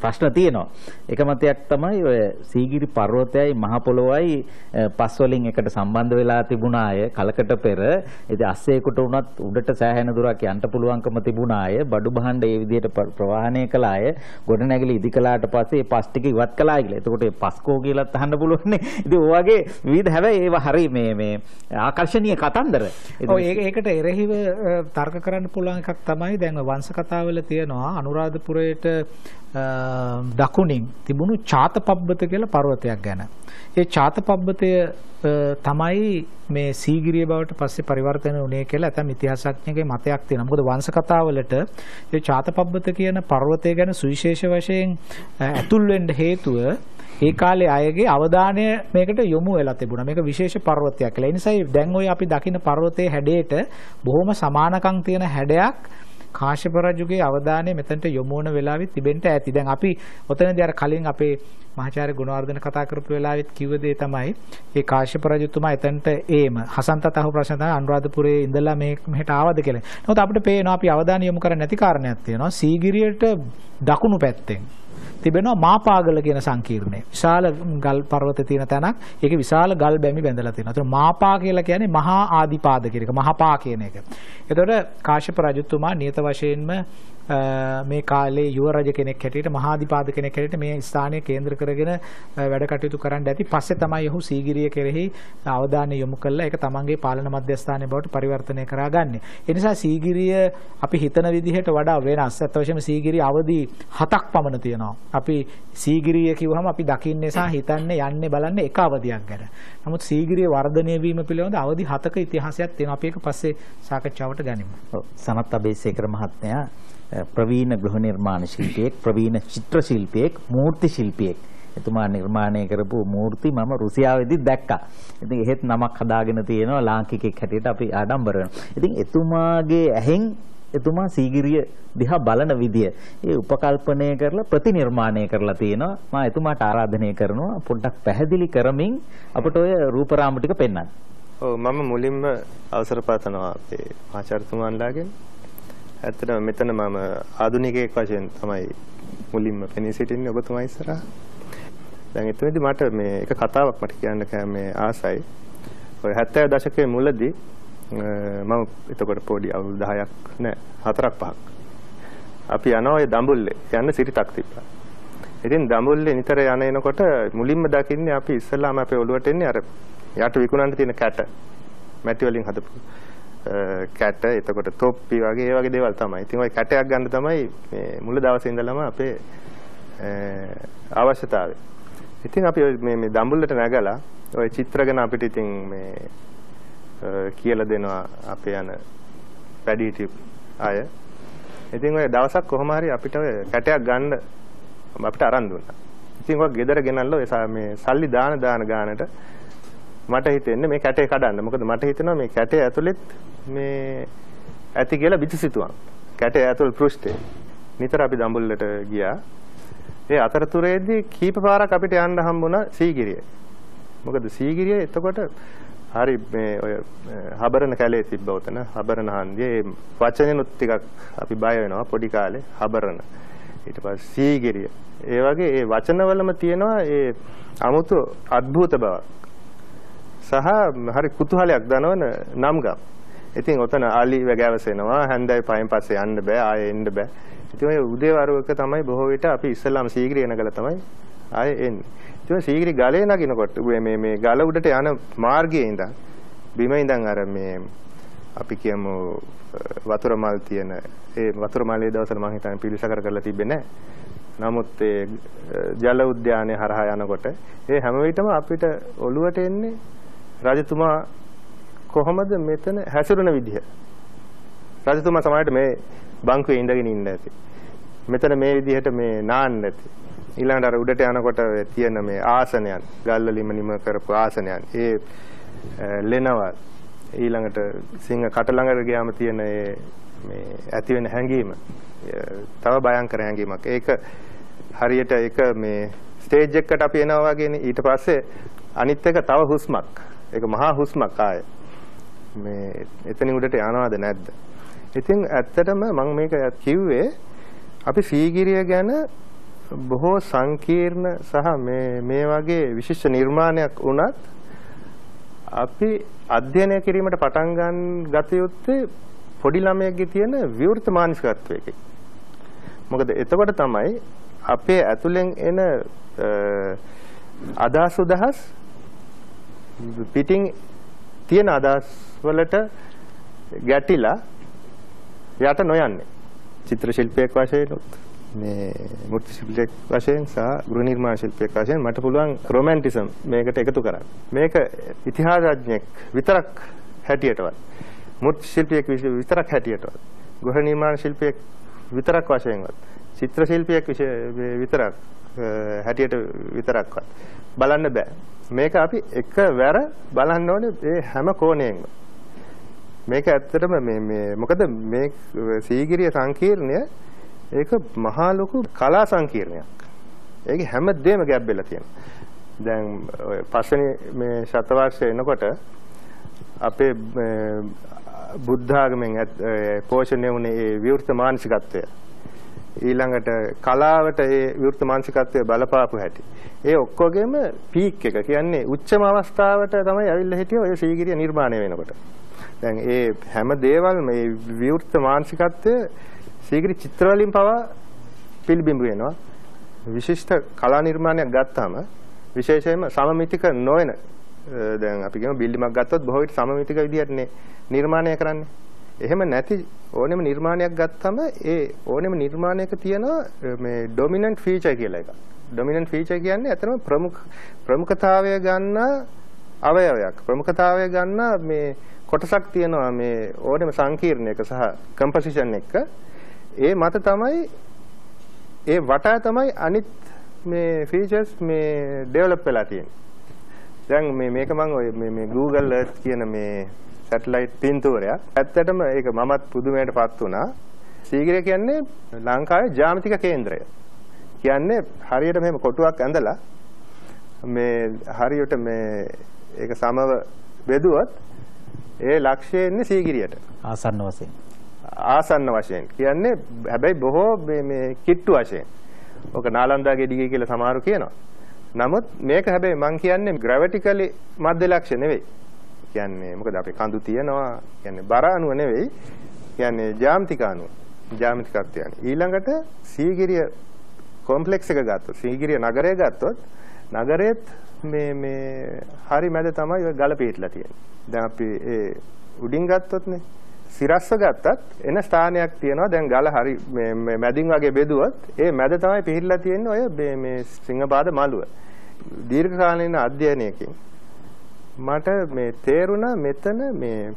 ප්‍රශ්න තියෙනවා. එක මතයක් තමයි ඔය සීගිරි පර්වතයයි මහ පොළොවයි අ, පස් වලින් එකට සම්බන්ධ වෙලා තිබුණ අය කලකට පෙර ඉතින් අස්සේකට උනත් උඩට සෑහෙන දුරක් යන්න පුළුවන්කම තිබුණ අය බඩු බහන්න ඒ විදිහට ප්‍ර- ප්‍රවාහනය කළ අය ගොඩනැගිලි ඉදි කළාට පස්සේ ඒ පස් ටික ඉවත් කළා කියලා. එතකොට ඒ පස්කෝ කියලාත් අහන්න පුළුවන් නේ. ඉතින් ඔය වගේ විවිධ හැබැයි ඒවා හරි මේ මේ ආකර්ශනීය කතන්දර. ඉතින් ඔව් ඒක ඒකට එරෙහිව අ, තර්ක කරන්න පුළුවන් එකක් තමයි දැන් ඔය වංශ කතාවල තියෙනවා අනුරාධපුරයට අ, දකුණින් තිබුණු චාතපබ්බත කියලා පර්වතයක් ගැන. ඒ චාතපබ්බතය අ, තමයි මේ සීගිරිය බවට පස්සේ පරිවර්තන වුණේ කියලා ඇතම් ඉතිහාසඥයෙකුගේ මතයක් තියෙනවා. මොකද වංශ කතාවලට ඒ චාතපබ්බත කියන පර්වතය ගැන සුවිශේෂ වශයෙන් අ, ඇතුල් වෙන්න හේතුව ඒ කාලේ අයගේ අවධානය මේකට යොමු වෙලා තිබුණා. මේක විශේෂ පර්වතයක් කියලා. ඒ නිසායි දැන් ওই අපි දකින පර්වතයේ හැඩයට බොහොම සමානකම් තියෙන හැඩයක් කාශ්‍යප රජුගේ අවධානය මෙතනට යොමු වන වෙලාවෙත් තිබෙන්න ඇති. දැන් අපි ඔතනදී අර කලින් අපේ මහාචාර්ය ගුණවර්ධන කතා කරපු වෙලාවෙත් කිව්ව දේ තමයි ඒ කාශ්‍යප රජතුමා එතනට ඒම හසන්තත් අහු ප්‍රශ්න තමයි අනුරාධපුරයේ ඉඳලා මේ මෙහෙට ආවද කියලා. නමුත් අපිට පේනවා අපි අවධානය යොමු කරන්නේ නැති කාරණයක් තියෙනවා. සීගිරියට දකුණු පැත්තෙන් තිබෙනවා මාපාගල කියන සංකීර්ණය. විශාල ගල් පර්වත තියෙන තැනක්. ඒකේ විශාල ගල් බැමි බැඳලා තියෙනවා. ඒතර මාපා කියලා කියන්නේ මහා ආදිපාද කියන එක. මහපා කියන එක. එතකොට කාශ්‍යප රජතුමා නියත වශයෙන්ම මේ කාලේ යුව රජ කෙනෙක් හැටියට මහාධිපාද කෙනෙක් හැටියට මේ ස්ථානය කේන්ද්‍ර කරගෙන වැඩ කටයුතු කරන්න ඇති. පස්සේ තමයි ඔහු සීගිරිය කෙරෙහි අවධානය යොමු කළා. ඒක තමන්ගේ පාලන මධ්‍යස්ථානයේ බවට පරිවර්තනය කරාගන්නේ. ඒ නිසා සීගිරිය අපි හිතන විදිහට වඩා වෙනස්. අත් වශයෙන්ම සීගිරිය අවදි හතක් පමණ තියෙනවා. අපි සීගිරිය කිව්වහම අපි දකින්නේ සහ හිතන්නේ යන්නේ බලන්නේ එක අවධියක් ගැන. නමුත් සීගිරිය වර්ධනය වීම පිළිබඳ අවධි හතක ඉතිහාසයක් තියෙනවා. අපි ඒක පස්සේ සාකච්ඡාවට ගනිමු. ඔව් සනත් අබේසේකර මහත්මයා ප්‍රවීණ ගෘහ නිර්මාණ ශිල්පියෙක් ප්‍රවීණ චිත්‍ර ශිල්පියෙක් මූර්ති ශිල්පියෙක් එතුමා නිර්මාණය කරපු මූර්ති මම රුසියාවේදී දැක්කා. ඉතින් එහෙත් නමක් හදාගෙන තියෙනවා ලාංකිකෙක් හැටියට අපි ආඩම්බර වෙනවා. ඉතින් එතුමාගේ ඇහෙන් එතුමා සීගිරිය දිහා බලන විදිය ඒ උපකල්පනය කරලා ප්‍රතිනිර්මාණය කරලා තියෙනවා. මම එතුමාට ආරාධනය කරනවා පොඩ්ඩක් පැහැදිලි කරමින් අපට ඔය රූපරාම ටික පෙන්වන්න. ඔව් මම මුලින්ම අවසර පාතනවා අපේ ආචාර්යතුමන්ලාගෙන් ඇත්තටම මෙතන මම ආදුනිකයෙක් වශයෙන් තමයි මුලින්ම පෙනී සිටින්නේ ඔබතුමා ඉස්සරහා. දැන් එතනදී මට මේ එක කතාවක් මට කියන්න කැමේ ආසයි. ඔය 70 දශකයේ මුලදී මම එතකොට පොඩි අවුරුදු 10ක් නෑ 4ක් 5ක්. අපි යනවා ඒ දඹුල්ලේ යන්න සිරිතක් තිබ්බා. ඉතින් දඹුල්ලේ නිතර යන එනකොට මුලින්ම දකින්නේ අපි ඉස්සල්ලාම අපේ ඔළුවට එන්නේ අර යට විකුණන්න තියෙන කැට. මැටි වලින් හදපු කැට එතකොට තොප්පි වගේ ඒ වගේ දේවල් තමයි. ඉතින් ওই කැටයක් ගන්න තමයි මේ මුල දවසේ ඉඳලම අපේ අවශ්‍යතාවය. ඉතින් අපි මේ මේ දඹුල්ලට නැගලා ওই චිත්‍ර ගැන අපිට ඉතින් මේ කියලා දෙනවා අපේ යන වැඩිහිටි අය. ඉතින් ඔය දවසක් කොහොම හරි අපිට ඔය කැටයක් ගන්න අපිට අරන් දුන්නා. ඉතින් ඔය ගෙදර ගෙනල්ලා ඔය මේ සල්ලි දාන දාන ගානට මට හිතෙන්නේ මේ කැටේ කඩන්න. මොකද මට හිතෙනවා මේ කැටේ ඇතුළෙත් මේ ඇති කියලා විචසිතුවම්. කැටේ ඇතුළ පෘෂ්ඨේ. නිතර අපි දඹුල්ලට ගියා. ඒ අතරතුරේදී කීප පාරක් අපිට යන්න හම්බුණා සීගිරිය. මොකද සීගිරිය එතකොට හරි මේ ඔය හබරන කැලේ තිබ්බ උතන හබරන හන්දියේ ඒ වචනෙනුත් ටිකක් අපි බය වෙනවා පොඩි කාලේ හබරන. ඊට පස්සේ සීගිරිය. ඒ වගේ ඒ වචනවලම තියෙනවා ඒ 아무තු අద్භූත බවක්. සහ හරි කුතුහලයක් දනවන නම්ගම්. ඉතින් ඔතන ආලි වැගෑවසෙනවා හැන්දයි පහෙන් පස්සේ යන්න බෑ ආයෙ එන්න බෑ. ඉතින් ඔය උදේවරුවක තමයි බොහෝ විට අපි ඉස්සල්ලාම සීගිරිය නගලා තමයි ආයෙ එන්නේ. ඉතින් සීගිරි ගලේ නගිනකොට මේ මේ ගල උඩට යන මාර්ගයේ ඉඳන් බිම ඉඳන් අර මේ අපි කියමු වතුර මල් තියෙන ඒ වතුර මලේ දවසට මම හිතන්නේ පිළිසකර කරලා තිබෙන්නේ නමුත් ඒ ජල උද්‍යානයේ හරහා යනකොට ඒ හැම විටම අපිට ඔළුවට එන්නේ රජතුමා කොහොමද මෙතන හැසිරුණ විදිහ. රජතුමා සමහරට මේ බංකුවේ ඉඳගෙන ඉන්න ඇති. මෙතන මේ විදිහට මේ නාන්න ඇති. ඊළඟට අර උඩට යනකොට තියෙන මේ ආසනයන් ගල් වලින්ම නිම කරපු ආසනයන් ඒ ලෙනවල් ඊළඟට සිංහ කට ළඟට ගියාම තියෙන මේ ඇති වෙන හැඟීම තව භයංකර හැඟීමක් ඒක හරියට ඒක මේ ස්ටේජ් එකකට අපි එනවා වගේනේ ඊට පස්සේ අනිත් එක තව හුස්මක් ඒක මහා හුස්මක් ආයේ මේ එතනින් උඩට යනවද නැද්ද ඉතින් ඇත්තටම මම මේක කිව්වේ අපි සීගිරිය ගැන බොහෝ සංකීර්ණ සහ මේ මේ වගේ විශිෂ්ට නිර්මාණයක් වුණත් අපි අධ්‍යයනය කිරීමට පටන් ගන්න ගත යුත්තේ පොඩි ළමයෙක්ගේ තියෙන විවෘත මානසිකත්වයකින්. මොකද එතකොට තමයි අපේ ඇතුලෙන් එන අදහස් උදහස් පිටින් තියෙන අදහස් වලට ගැටිලා යට නොයන්නේ. චිත්‍ර ශිල්පියෙක් වශයෙන් උත් මේ මූර්ති ශිල්පියෙක් වශයෙන් සහ ගෘහ නිර්මාණ ශිල්පියෙක් වශයෙන් මට පුළුවන් රොමැන්ටිසම් මේකට එකතු කරන්න. මේක ඉතිහාසඥයෙක් විතරක් හැටියටවත් මූර්ති ශිල්පියෙක් විතරක් හැටියටවත් ගෘහ නිර්මාණ ශිල්පියෙක් විතරක් වශයෙන්වත් චිත්‍ර ශිල්පියෙක් විතරක් හැටියට විතරක්වත් බලන්න බෑ. මේක අපි එකවර බලන්න ඕනේ මේ හැම කෝණයෙන්ම. මේක ඇත්තටම මේ මේ මොකද මේ සීගිරිය සංකීර්ණය ඒක මහා ලොකු කලා සංකීර්ණයක්. ඒකේ හැමදේම ගැබ්බෙලා තියෙනවා. දැන් ඔය පස්වෙනි මේ ශතවර්ෂය එනකොට අපේ බුද්ධ ආගමෙන් පෝෂණය වුණේ ඒ විවෘත මානසිකත්වය. ඊළඟට කලාවට ඒ විවෘත මානසිකත්වයේ බලපාපු හැටි. ඒ ඔක්කොගෙම පීක් එක කියන්නේ උච්චම අවස්ථාවට තමයි ඇවිල්ලා හිටියේ ඔය සීගිරිය නිර්මාණය වෙනකොට. දැන් ඒ හැම දේවල් මේ විවෘත මානසිකත්වය සීගිරි චිත්‍ර වලින් පවා පිළිබිඹු වෙනවා. විශිෂ්ට කලා නිර්මාණයක් ගත්තාම විශේෂයෙන්ම සමමිතික නොවන දැන් අපි කියමු බිල්ඩිමක් ගත්තොත් බොහෝ විට සමමිතික විදිහට නිර්මාණය කරන්නේ. එහෙම නැති ඕනෙම නිර්මාණයක් ගත්තම ඒ ඕනෙම නිර්මාණයක තියෙන මේ ඩොමිනන්ට් ෆීචර් කියලා එකක්. ඩොමිනන්ට් ෆීචර් කියන්නේ අතනම ප්‍රමුඛ ප්‍රමුඛතාවය ගන්න අවයවයක්. ප්‍රමුඛතාවය ගන්න මේ කොටසක් තියෙනවා මේ ඕනෙම සංකීර්ණයක සහ කම්පොසිෂන් එක. ඒ මත තමයි ඒ වටා තමයි අනිත් මේ ෆීචර්ස් මේ ඩෙවලොප් වෙලා තියෙන්නේ. දැන් මේ මේක මම ඔය මේ මේ Google Earth කියන මේ සැටලයිට් පින්තූරයක්. ඇත්තටම ඒක මමත් පුදුමයටපත් වුණා. සීගිරිය කියන්නේ ලංකාවේ ජ්‍යාමිතික කේන්ද්‍රය. කියන්නේ හරියට මෙහෙම කොටුවක් ඇඳලා මේ හරියට මේ ඒක සමව බෙදුවොත් ඒ ලක්ෂ්‍යය ඉන්නේ සීගිරියට. ආසන්න වශයෙන්. ආසන්න වශයෙන්. කියන්නේ හැබැයි බොහෝ මේ මේ කිට්ටු වශයෙන්. ඔක නාලන්දාගේ දිගේ කියලා සමහරු කියනවා. නමුත් මේක හැබැයි මං කියන්නේ ග්‍රැවිටිකලි මධ්‍ය ලක්ෂ්‍ය නෙවෙයි. කියන්නේ මොකද අපේ කඳු තියනවා කියන්නේ බර අණුව නෙවෙයි. කියන්නේ ජ්‍යාමිතික අණුව. ජ්‍යාමිතිකත්වය යන්නේ. ඊළඟට සීගිරිය කොම්ප්ලෙක්ස් එක ගත්තොත් සීගිරිය නගරය ගත්තොත් නගරෙත් මේ මේ හරි මැද තමයි ඔය ගල පිටලා තියෙන්නේ. දැන් අපි ඒ උඩින් ගත්තොත්නේ සිරස්ව ගත්තත් එන ස්ථානයක් තියෙනවා දැන් ගල හරි මේ මැදින් වගේ බෙදුවොත් ඒ මැද තමයි පිහිල්ලා තියෙන්නේ ඔය මේ සිංහපාද මළුව. දීර්ඝ කාලීන අධ්‍යයනයකින් මට මේ තේරුණා මෙතන මේ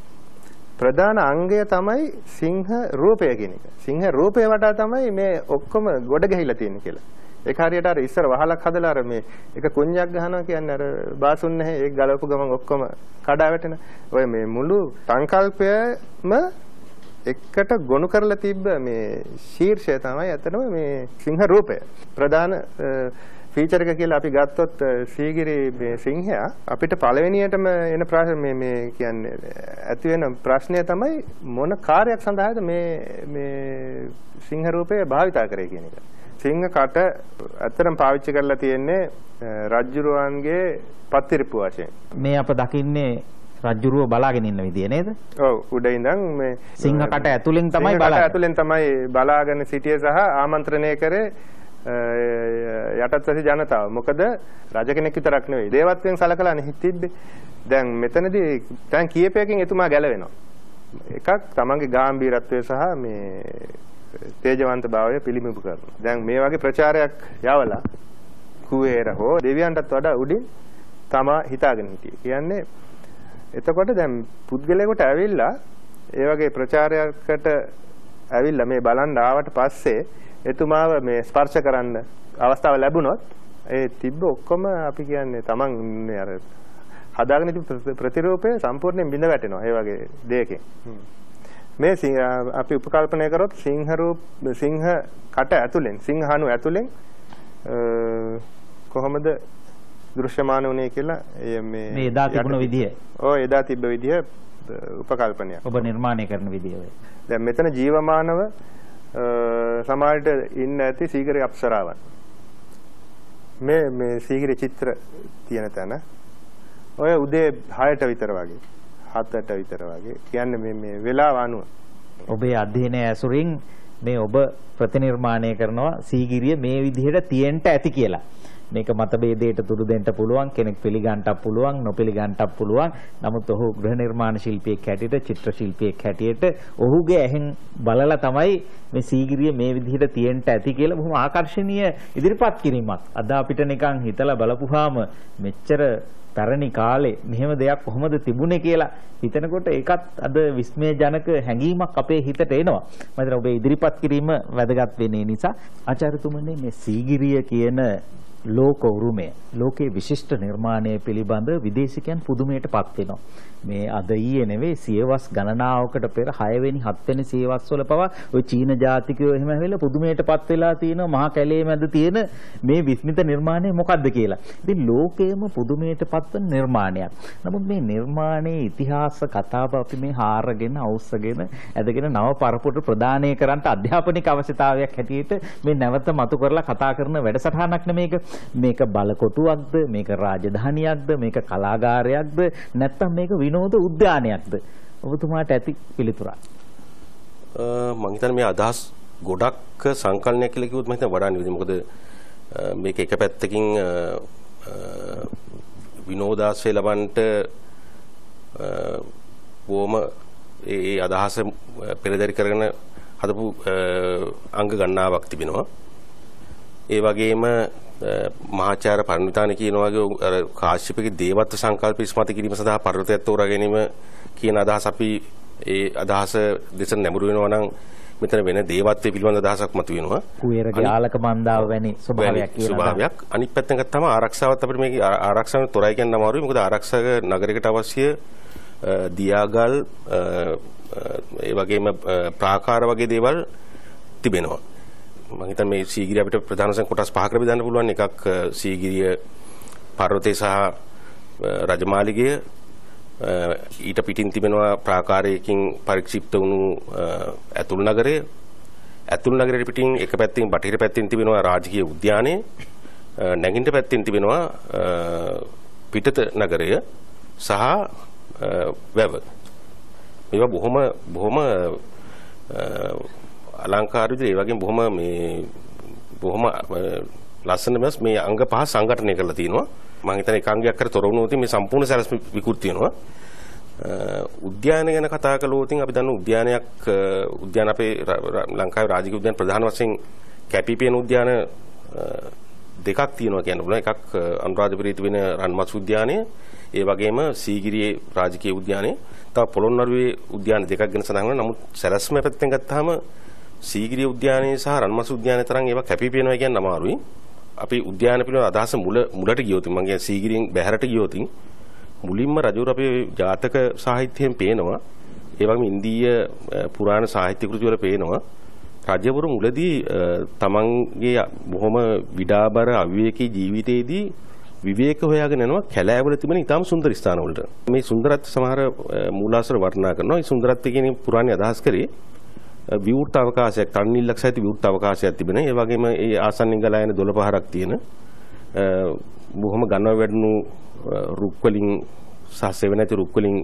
ප්‍රධාන අංගය තමයි සිංහ රූපය කියන එක. සිංහ රූපය වටා තමයි මේ ඔක්කොම ගොඩ ගැහිලා තියෙන්නේ කියලා. ඒක හරියට අර ඉස්සර වහලක් හදලා අර මේ එක කුණ්‍යක් ගහනවා කියන්නේ අර බාසුන් නැහැ ඒක ගලවපු ගමන් ඔක්කොම කඩා වැටෙන. ඔය මේ මුළු සංකල්පයම එකට ගොනු කරලා තිබ්බ මේ ශීර්ෂය තමයි ඇත්තටම මේ සිංහ රූපය. ප්‍රධාන ෆීචර් එක කියලා අපි ගත්තොත් සීගිරි මේ සිංහයා අපිට පළවෙනියටම එන මේ මේ කියන්නේ ඇති වෙන ප්‍රශ්නය තමයි මොන කාර්යයක් සඳහාද මේ මේ සිංහ රූපය භාවිතා කරේ කියන එක. සිංහ කට ඇත්තටම පාවිච්චි කරලා තියෙන්නේ රජ්ජුරුවන්ගේ පත්තිරිප්පු වශයෙන්. මේ අප දකින්නේ රජ්ජුරුව බලාගෙන ඉන්න විදිය නේද? ඔව් උඩ ඉඳන් මේ සිංහ කට ඇතුලෙන් තමයි බලන්නේ. කට ඇතුලෙන් තමයි බලාගෙන සිටියේ සහ ආමන්ත්‍රණය කරේ යටත් වැසි ජනතාව. මොකද රජ කෙනෙක් විතරක් නෙවෙයි. දේවත්වයෙන් සලකලා නෙහි තිබ්බේ. දැන් මෙතනදී දැන් කීපයකින් එතුමා ගැලවෙනවා. එකක් තමන්ගේ ගැඹීරත්වය සහ මේ තේජවන්ත භාවය පිළිඹු කරනවා. දැන් මේ වගේ ප්‍රචාරයක් යවලා කුවේර හෝ දෙවියන්ටත් වඩා උඩින් තමා හිතාගෙන හිටියේ. කියන්නේ එතකොට දැන් පුද්ගලයාට ඇවිල්ලා ඒ වගේ ප්‍රචාරයකට ඇවිල්ලා මේ බලන්න ආවට පස්සේ එතුමාව මේ ස්පර්ශ කරන්න අවස්ථාව ලැබුණොත් ඒ තිබ්බ ඔක්කොම අපි කියන්නේ Taman මේ අර හදාගෙන තිබ්බ ප්‍රතිරූපය සම්පූර්ණයෙන් බිඳ වැටෙනවා ඒ වගේ දෙයකින්. මේ අපි උපකල්පනය කරොත් සිංහ රූප සිංහ කට ඇතුලෙන් සිංහ හනු ඇතුලෙන් කොහොමද දෘශ්‍යමාන වුණේ කියලා මේ මේ එදා තිබුණ විදිය. ඔව් එදා තිබ්බ විදිය උපකල්පනයක්. ඔබ නිර්මාණය කරන විදිය. දැන් මෙතන ජීවමානව සමාජයට ඉන්න ඇති සීගරේ අප්සරාවන්. මේ මේ සීගරේ චිත්‍ර තියෙන තැන ඔය උදේ 6ට විතර වගේ 7ට විතර වගේ කියන්නේ මේ මේ වෙලාව අනුව ඔබේ අධ්‍යයනය ඇසුරින් මේ ඔබ ප්‍රතිනිර්මාණය කරනවා සීගිරිය මේ විදිහට තියෙන්න ඇති කියලා. මේක මතභේදයට තුඩු දෙන්න පුළුවන් කෙනෙක් පිළිගන්නත් පුළුවන් නොපිළිගන්නත් පුළුවන්. නමුත් ඔහු ගෘහ නිර්මාණ ශිල්පියෙක් හැටියට චිත්‍ර ශිල්පියෙක් හැටියට ඔහුගේ ඇහෙන් බලලා තමයි මේ සීගිරිය මේ විදිහට තියෙන්න ඇති කියලා බොහොම ආකර්ශනීය ඉදිරිපත් කිරීමක්. අද අපිට නිකන් හිතලා බලපුවාම මෙච්චර පැරණි කාලේ මෙහෙම දෙයක් කොහොමද තිබුණේ කියලා හිතනකොට ඒකත් අද විස්මයජනක හැඟීමක් අපේ හිතට එනවා. මම හිතනවා ඔබේ ඉදිරිපත් කිරීම වැදගත් වෙන්නේ නිසා. ආචාර්යතුමනි මේ සීගිරිය කියන ලෝක උරුමය ලෝකයේ විශිෂ්ට නිර්මාණය පිළිබඳ විදේශිකයන් පුදුමයටපත් වෙනවා. මේ අද ඊයේ නෙවෙයි සියවස් ගණනාවකට පෙර 6 වෙනි 7 වෙනි සියවස් වල පවා ওই චීන ජාතිකයෝ එහෙම ඇවිල්ලා පුදුමයටපත් වෙලා තියෙනවා මහා කැලේ මැද තියෙන මේ විස්මිත නිර්මාණය මොකද්ද කියලා. ඉතින් ලෝකයේම පුදුමයටපත් වෙන නිර්මාණයක්. නමුත් මේ නිර්මාණයේ ඉතිහාස කතාව අපි මේ හාරගෙන අවුස්සගෙන ඇදගෙන නව පරපුරට ප්‍රදානය කරන්නට අධ්‍යාපනික අවශ්‍යතාවයක් හැටියට මේ නැවත මතු කරලා කතා කරන වැඩසටහනක් නෙමේක. මේක බලකොටුවක්ද මේක රාජධානියක්ද මේක කලාගාරයක්ද නැත්නම් මේක විනෝද උද්‍යානයක්ද? ඔබතුමාට ඇති පිළිතුරක්. මම හිතන්නේ මේ අදහස් ගොඩක් සංකලනය කියලා කිව්වොත් මම හිතන්නේ වඩා නෙවෙයි මොකද අ, මේක එක පැත්තකින් අ, අ, විනෝදාශ්‍රය ලබන්නට අ, බොහොම ඒ ඒ අදහස පෙරදරි කරගෙන හදපු අ, අංග ගණනාවක් තිබෙනවා. ඒ වගේම මහාචාර්ය පරිණිතාන කියන වගේ අර කාශ්‍යපගේ දේවත්ව සංකල්ප ඉස්මතු කිරීම සඳහා පර්වතයක් තෝරා ගැනීම කියන අදහස අපි ඒ අදහස දෙස නැඹුරු වෙනවා නම් මෙතන වෙන දේවත්වයේ පිළිබඳ අදහසක් මතුවෙනවා. කුවේරගේ ආලක මන්දාව වැනි ස්වභාවයක් කියලා ස්වභාවයක්. අනිත් පැත්තෙන් ගත්තාම ආරක්ෂාවත් අපිට මේක ආරක්ෂාවෙන් තොරයි කියන්න අමාරුයි. මොකද ආරක්ෂක නගරයකට අවශ්‍ය දියාගල් ඒ වගේම ප්‍රාකාර වගේ දේවල් තිබෙනවා මම හිතන්නේ මේ සීගිරිය අපිට ප්‍රධාන වශයෙන් කොටස් පහකට බෙදන්න පුළුවන්. එකක් අ, සීගිරිය පර්වතය සහ අ, රජමාලිගය. අ, ඊට පිටින් තිබෙනවා ප්‍රාකාරයකින් පරික්ෂිප්ත වුණු අ, ඇතුල් නගරය. ඇතුල් නගරයට පිටින් එක පැත්තකින් බටහිර පැත්තෙන් තිබෙනවා රාජකීය උද්‍යානය. අ, නැගින්ට පැත්තෙන් තිබෙනවා අ, පිටත නගරය සහ අ, වැව. මේවා බොහොම බොහොම අ, අලංකාර විදිහට ඒ වගේම බොහොම මේ බොහොම අ, ලස්සන මෙස් මේ අංග පහ සංගඨනය කරලා තිනවා. මම හිතන්නේ එක අංගයක් කර තොර වුණොත් මේ සම්පූර්ණ සැලැස්ම විකෘති වෙනවා. අ, උද්‍යාන ගැන කතා කළොත් අපි දන්න උද්‍යානයක් අ, උද්‍යාන අපේ ර- ර- ලංකාවේ රාජකීය උද්‍යාන ප්‍රධාන වශයෙන් කැපිපෙන උද්‍යාන අ, දෙකක් තියෙනවා කියන්න පුළුවන්. එකක් අ, අනුරාධපුරයේ තිබෙන රන්මත් උද්‍යානය ඒ වගේම සීගිරියේ රාජකීය උද්‍යානය. තව පොළොන්නරුවේ උද්‍යාන දෙකක් ගැන සඳහන් වෙනවා නමුත් සැලැස්ම පැත්තෙන් ගත්තාම සීගිරිය උද්‍යානයේ සහ රන්මත් උද්‍යානයේ තරම් ඒවා කැපිපෙනවා කියන්න අමාරුයි. අපි උද්‍යාන පිළිබඳ අදහස මුල මුලට ගියොත් මම කියන්නේ සීගිරියෙන් බැහැරට ගියොත් මුලින්ම රජුර අපේ ජාතක සාහිත්‍යයෙන් පේනවා. ඒ වගේම ඉන්දීය අ, පුරාණ සාහිත්‍ය කෘති වල පේනවා. රජවරු මුලදී අ, තමන්ගේ බොහොම විඩාබර අවිවේකී ජීවිතයේදී විවේක හොයාගෙන යනවා කැලෑවල තිබෙන ඊටාම සුන්දර ස්ථානවලට මේ සුන්දරත්ව සමහර අ, මූලාශ්‍ර වර්ණනා කරනවා. ඒ සුන්දරත්වය කියන පුරාණ අදහස් කරේ අ, විවෘත අවකාශයක් තන්නිල්ලක් සහිත විවෘත අවකාශයක් තිබෙන ඒ වගේම ඒ ආසන්නින් ගලා යන දොළපහරක් තියෙන අ, බොහොම ගනව වැඩුණු අ, රුක් වලින් සහ සෙව නැති රුක් වලින්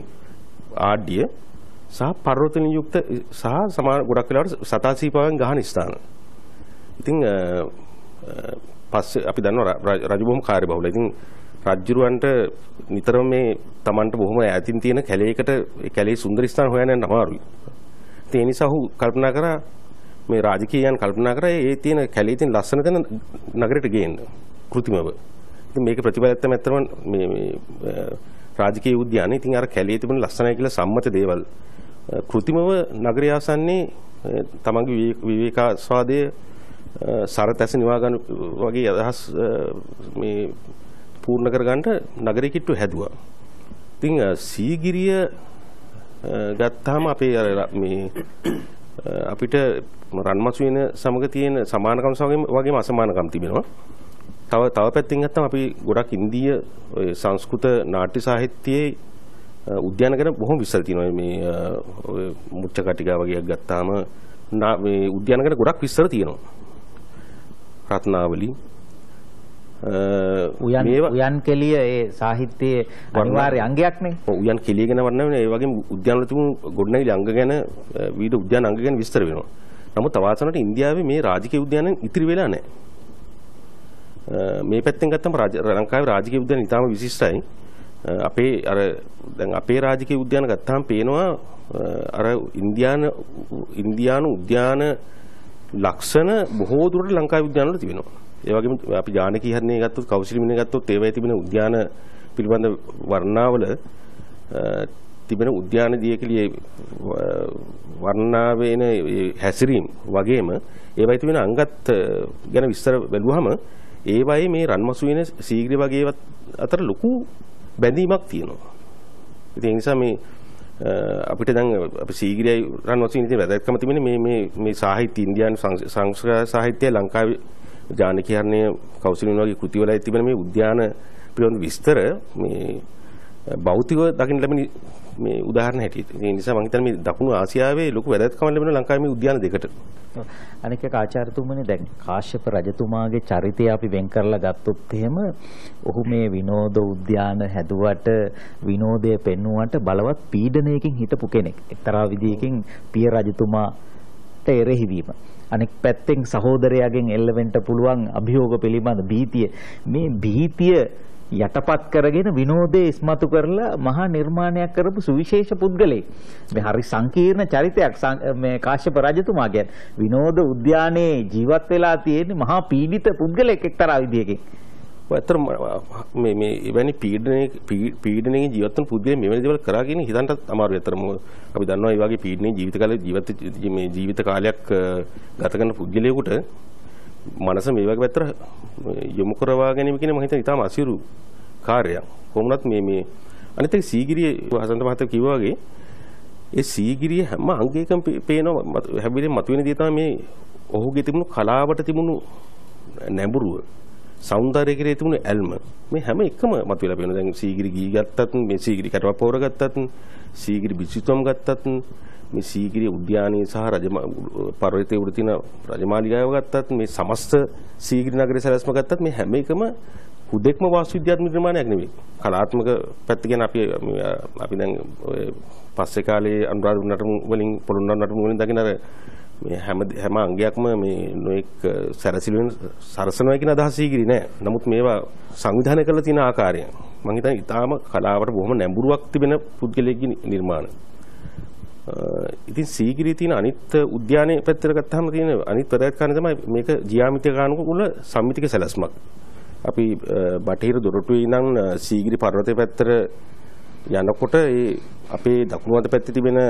ආඩ්‍ය සහ පර්වතන යුක්ත සහ සමාන ගොඩක් වෙලාවට සතා සීපාවෙන් ගහන ස්ථාන. ඉතින් අ, අ, පස්සේ අපි දන්නවා ර- රජු බොහොම කාර්යබහුල. ඉතින් රජුරවන්ට නිතරම මේ Tamanට බොහොම ඈතින් තියෙන කැලේකට ඒ කැලේ සුන්දර ස්ථාන හොයන්න යන්න අමාරුයි. ඉතින් ඒ නිසා ඔහු කල්පනා කරා මේ රාජකීයයන් කල්පනා කරා ඒ තියෙන කැලේ තියෙන ලස්සන තැන නගරයට ගේන්න කෘතිමව. ඉතින් මේක ප්‍රතිඵලයක් තමයි අත්‍තරම මේ මේ අ, රාජකීය උද්‍යානය. ඉතින් අර කැලේ තිබුණ ලස්සනයි කියලා සම්මත දේවල් අ, කෘතිමව නගරය ආසන්නේ අ, තමන්ගේ විවේක- විවේකාස්වාදයේ අ, සරතැස නිවා ගන්න වගේ අදහස් අ, මේ පූර්ණ කරගන්න නගරය කිට්ටු හැදුවා. ඉතින් අ, සීගිරිය අ, ගත්තාම අපේ අර ර- මේ අ, අපිට රන්මසු වෙන සමග තියෙන සමානකම් සමග වගේම අසමානකම් තිබෙනවා. තව තව පැත්තෙන් ගත්තම අපි ගොඩක් ඉන්දීය ඔය සංස්කෘත නාට්‍ය සාහිත්‍යයේ අ, උද්‍යාන ගැන බොහොම විස්තර තියෙනවා මේ අ, ඔය මුච්ච කටිකා වගේ එකක් ගත්තාම නා- මේ උද්‍යාන ගැන ගොඩක් විස්තර තියෙනවා රත්නාවලි අ, උයන් උයන් කෙලිය ඒ සාහිත්‍යයේ අනිවාර්ය අංගයක්නේ. ඔව් උයන් කෙලිය ගැන වර්ණන වෙන ඒ වගේම උද්‍යාන වල තිබුණු ගොඩනැගිලි අංග ගැන විවිධ උද්‍යාන අංග ගැන විස්තර වෙනවා. නමුත් අවාසනට ඉන්දියාවේ මේ රාජකීය උද්‍යානයන් ඉතිරි වෙලා නැහැ. මේ පැත්තෙන් ගත්තම ලංකාවේ රාජකීය උද්‍යාන ඉතාම විශිෂ්ටයි. අපේ අර දැන් අපේ රාජකීය උද්‍යාන ගත්තාම පේනවා අර ඉන්දියාන ඉන්දියානු උද්‍යාන ලක්ෂණ බොහෝ දුරට ලංකාවේ උද්‍යාන වල තිබෙනවා. ඒ වගේම අපි ජානකී හරණේ ගත්තොත් කෞශිලමිනේ ගත්තොත් ඒවයේ තිබෙන උද්‍යාන පිළිබඳ වර්ණාවල අ, තිබෙන උද්‍යාන දියකලියේ වර්ණනා වෙන ඒ හැසිරීම් වගේම ඒවයි තිබෙන අංගත් අ, ගැන විස්තර බැලුවහම ඒ වගේ මේ රන්මසු වෙන සීගිරිය වගේ ඒවත් අතර ලොකු බැඳීමක් තියෙනවා. ඉතින් ඒ නිසා මේ අ, අපිට දැන් අපි සීගිරියයි රන්මසු වෙන ඉතින් වැදගත්කම තිබෙන්නේ මේ මේ මේ සාහිත්‍ය ඉන්දියානු සංස්- සංස්කෘත සාහිත්‍යය ලංකාවේ ජානකීර්ණය කෞසලින් වගේ කෘතිවලයි තිබෙන මේ උද්‍යාන පිළිබඳ විස්තර මේ භෞතිකව දකින්න ලැබෙන මේ උදාහරණ හැටියට. ඒ නිසා මම හිතන්නේ මේ දකුණු ආසියාවේ ලොකු වැදගත්කමක් ලැබෙන ලංකාවේ මේ උද්‍යාන දෙකට. අනික එක ආචාර්යතුමනි දැන් කාශ්‍යප රජතුමාගේ චරිතය අපි වෙන් කරලා ගත්තොත් එහෙම ඔහු මේ විනෝද උද්‍යාන හැදුවට විනෝදය පෙන්වුවට බලවත් පීඩනයකින් හිටපු කෙනෙක්. එක්තරා විදියකින් පිය රජතුමාට එරෙහි වීම. අනෙක් පැත්තෙන් සහෝදරයාගෙන් එල්ලවෙන්න පුළුවන් අභියෝග පිළිබඳ භීතිය මේ භීතිය යටපත් කරගෙන විනෝදයේ ඉස්මතු කරලා මහා නිර්මාණයක් කරපු සුවිශේෂ පුද්ගලෙක්. මේ හරි සංකීර්ණ චරිතයක් සං- මේ කාශ්‍යප රජතුමා කියන්නේ. විනෝද උද්‍යානයේ ජීවත් වෙලා තියෙන මහා පීඩිත පුද්ගලෙක් එක්තරා විදියකින්. ඔය ඇත්තටම මේ මේ එවැනි පීඩනයේ පී- පීඩනයෙන් ජීවත් වෙන පුද්ගලයන් මෙවැනි දේවල් කරා කියන හිතන්නත් අමාරුයි. ඇත්තටම අපි දන්නවා මේ වගේ පීඩනයේ ජීවිත කාලේ ජීවත් වෙච්ච- මේ ජීවිත කාලයක් අ, ගත කරන පුද්ගලයෙකුට මනස මේ වගේ පැත්තට යොමු කරවා ගැනීම කියන මම හිතන්නේ ඉතාම අසීරු කාර්යයක්. කොහොමවත් මේ මේ අනිත් එක සීගිරිය වසන්ත මහත්තයා කිව්වා වගේ ඒ සීගිරිය හැම අංගයකම පේ- පේනවා මත- හැබැයි මතුවෙන දේ තමයි මේ ඔහුගේ තිබුණු කලාවට තිබුණු නැඹුරුව සෞන්දර්ය කෙරේ තිබුණු ඇල්ම මේ හැම එකම මතුවලා පේනවා දැන් සීගිරි ගී ගත්තත් මේ සීගිරි කටවප් පොර ගත්තත් සීගිරි බිසිතුම් ගත්තත් මේ සීගිරි උද්‍යානයේ සහ රජ පර්වතයේ උඩ තියෙන රජමාලිගාව ගත්තත් මේ සමස්ත සීගිරි නගරයේ සැලැස්ම ගත්තත් මේ හැම එකම හුදෙක්ම වාස්තු විද්‍යාත්මක නිර්මාණයක් නෙවෙයි. කලාත්මක පැත්ත ගැන අපි මේ, අපි දැන් ඔය පස්සේ කාලේ අනුරාධපුර නටමු වලින් පොළොන්නරු නටමු වලින් දකින අර මේ හැම හැම අංගයක්ම මේ නොඑක් සැරසිලුවෙන් සරසනවා කියන අදහස ඉගිරි නෑ. නමුත් මේවා සංවිධානය කරලා තියෙන ආකාරය මම හිතන්නේ ඊටාම කලාවට බොහොම නැඹුරුවක් තිබෙන පුද්ගලයෙක්ගේ නිර්මාණ. අ, ඉතින් සීගිරියේ තියෙන අනිත් උද්‍යානයේ පැත්තට ගත්තාම තියෙන අනිත් වැදගත් කාරණේ තමයි මේක ජ්‍යාමිතික කානුකුල සම්මිතික සැලැස්මක්. අපි අ, බටහිර දොරටුවේ ඉඳන් අ, සීගිරි පර්වතය පැත්තට යනකොට ඒ අපේ දකුණු අත පැත්තේ තිබෙන අ,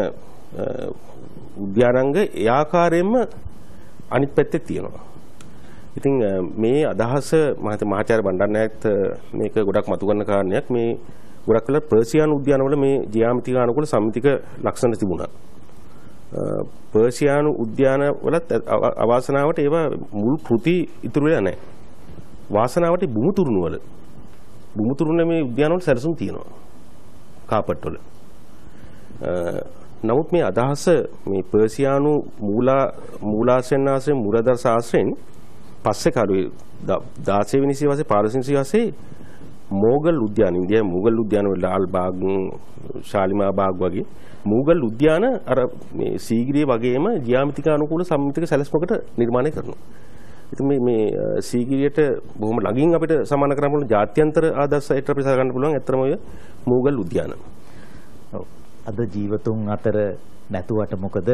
උද්‍යානංග ඒ ආකාරයෙන්ම අනිත් පැත්තේ තියෙනවා. ඉතින් අ, මේ අදහස මහත මහාචාර්ය බණ්ඩාරනායකත් මේක ගොඩක් මතු කරන කාරණයක් මේ ගොඩක් වෙලා පර්සියානු උද්‍යානවල මේ ජ්‍යාමිතික අනුකූල සම්මිතික ලක්ෂණ තිබුණා. අ, පර්සියානු උද්‍යානවලත් අ- අවාසනාවට ඒවා මුල් කෘති ඉතුරු වෙලා නැහැ. වාසනාවට බුමුතුරුණු වල බුමුතුරුණ මේ උද්‍යානවල සැලසුම් තියෙනවා. කාපට් වල. අ, නමුත් මේ අදහස මේ පර්සියානු මූලා මූලාශ්‍රයන් ආශ්‍රයෙන් මුරදර ශාස්ත්‍රයෙන් පස්සේ කාලේ 16 වෙනි සියවසේ 15 වෙනි සියවසේ මෝගල් උද්‍යාන ඉන්දියාවේ මෝගල් උද්‍යාන වල ලාල් බාග් ශාලිමා බාග් වගේ මෝගල් උද්‍යාන අර මේ සීගිරිය වගේම ජ්‍යාමිතික අනුකූල සම්මිතික සැලැස්මකට නිර්මාණය කරනවා. ඉතින් මේ මේ අ, සීගිරියට බොහොම ළඟින් අපිට සමාන කරන්න පුළුවන් ජාත්‍යන්තර ආදර්ශයට අපි සලකන්න පුළුවන් ඇත්තම ඔය මෝගල් උද්‍යාන. ඔව්. අද ජීවතුන් අතර නැතුවට මොකද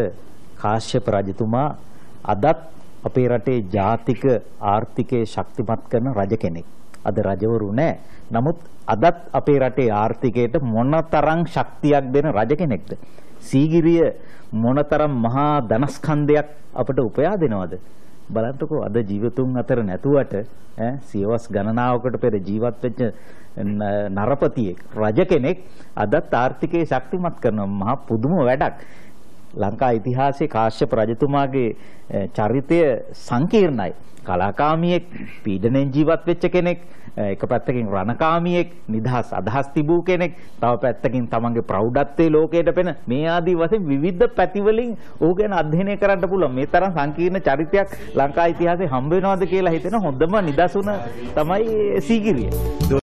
කාශ්‍යප රජතුමා අදත් අපේ රටේ ජාතික ආර්ථිකය ශක්තිමත් කරන රජ කෙනෙක්. අද රජවරු නැහැ. නමුත් අදත් අපේ රටේ ආර්ථිකයට මොනතරම් ශක්තියක් දෙන රජ කෙනෙක්ද? සීගිරිය මොනතරම් මහා ධනස්කන්ධයක් අපට උපයා දෙනවද? බලන්නකෝ අද ජීවතුන් අතර නැතුවට ඈ සියවස් ගණනාවකට පෙර ජීවත් වෙච්ච න- නරපතියෙක් රජ කෙනෙක් අදත් ආර්ථිකයේ ශක්තිමත් කරන මහා පුදුම වැඩක්. ලංකා ඉතිහාසයේ කාශ්‍යප රජතුමාගේ අ, චරිතය සංකීර්ණයි. කලාකාමියෙක් පීඩණයෙන් ජීවත් වෙච්ච කෙනෙක් අ, එක පැත්තකින් රණකාමියෙක් නිදහස් අදහස් තිබූ කෙනෙක් තව පැත්තකින් තමන්ගේ ප්‍රෞಢත්වයේ ලෝකයට පෙන මේ ආදී වශයෙන් විවිධ පැතිවලින් ඔහු ගැන අධ්‍යයනය කරන්න පුළුවන් මේ තරම් සංකීර්ණ චරිතයක් ලංකා ඉතිහාසයේ හම්බ වෙනවද කියලා හිතෙන හොඳම නිදසුන තමයි සීගිරිය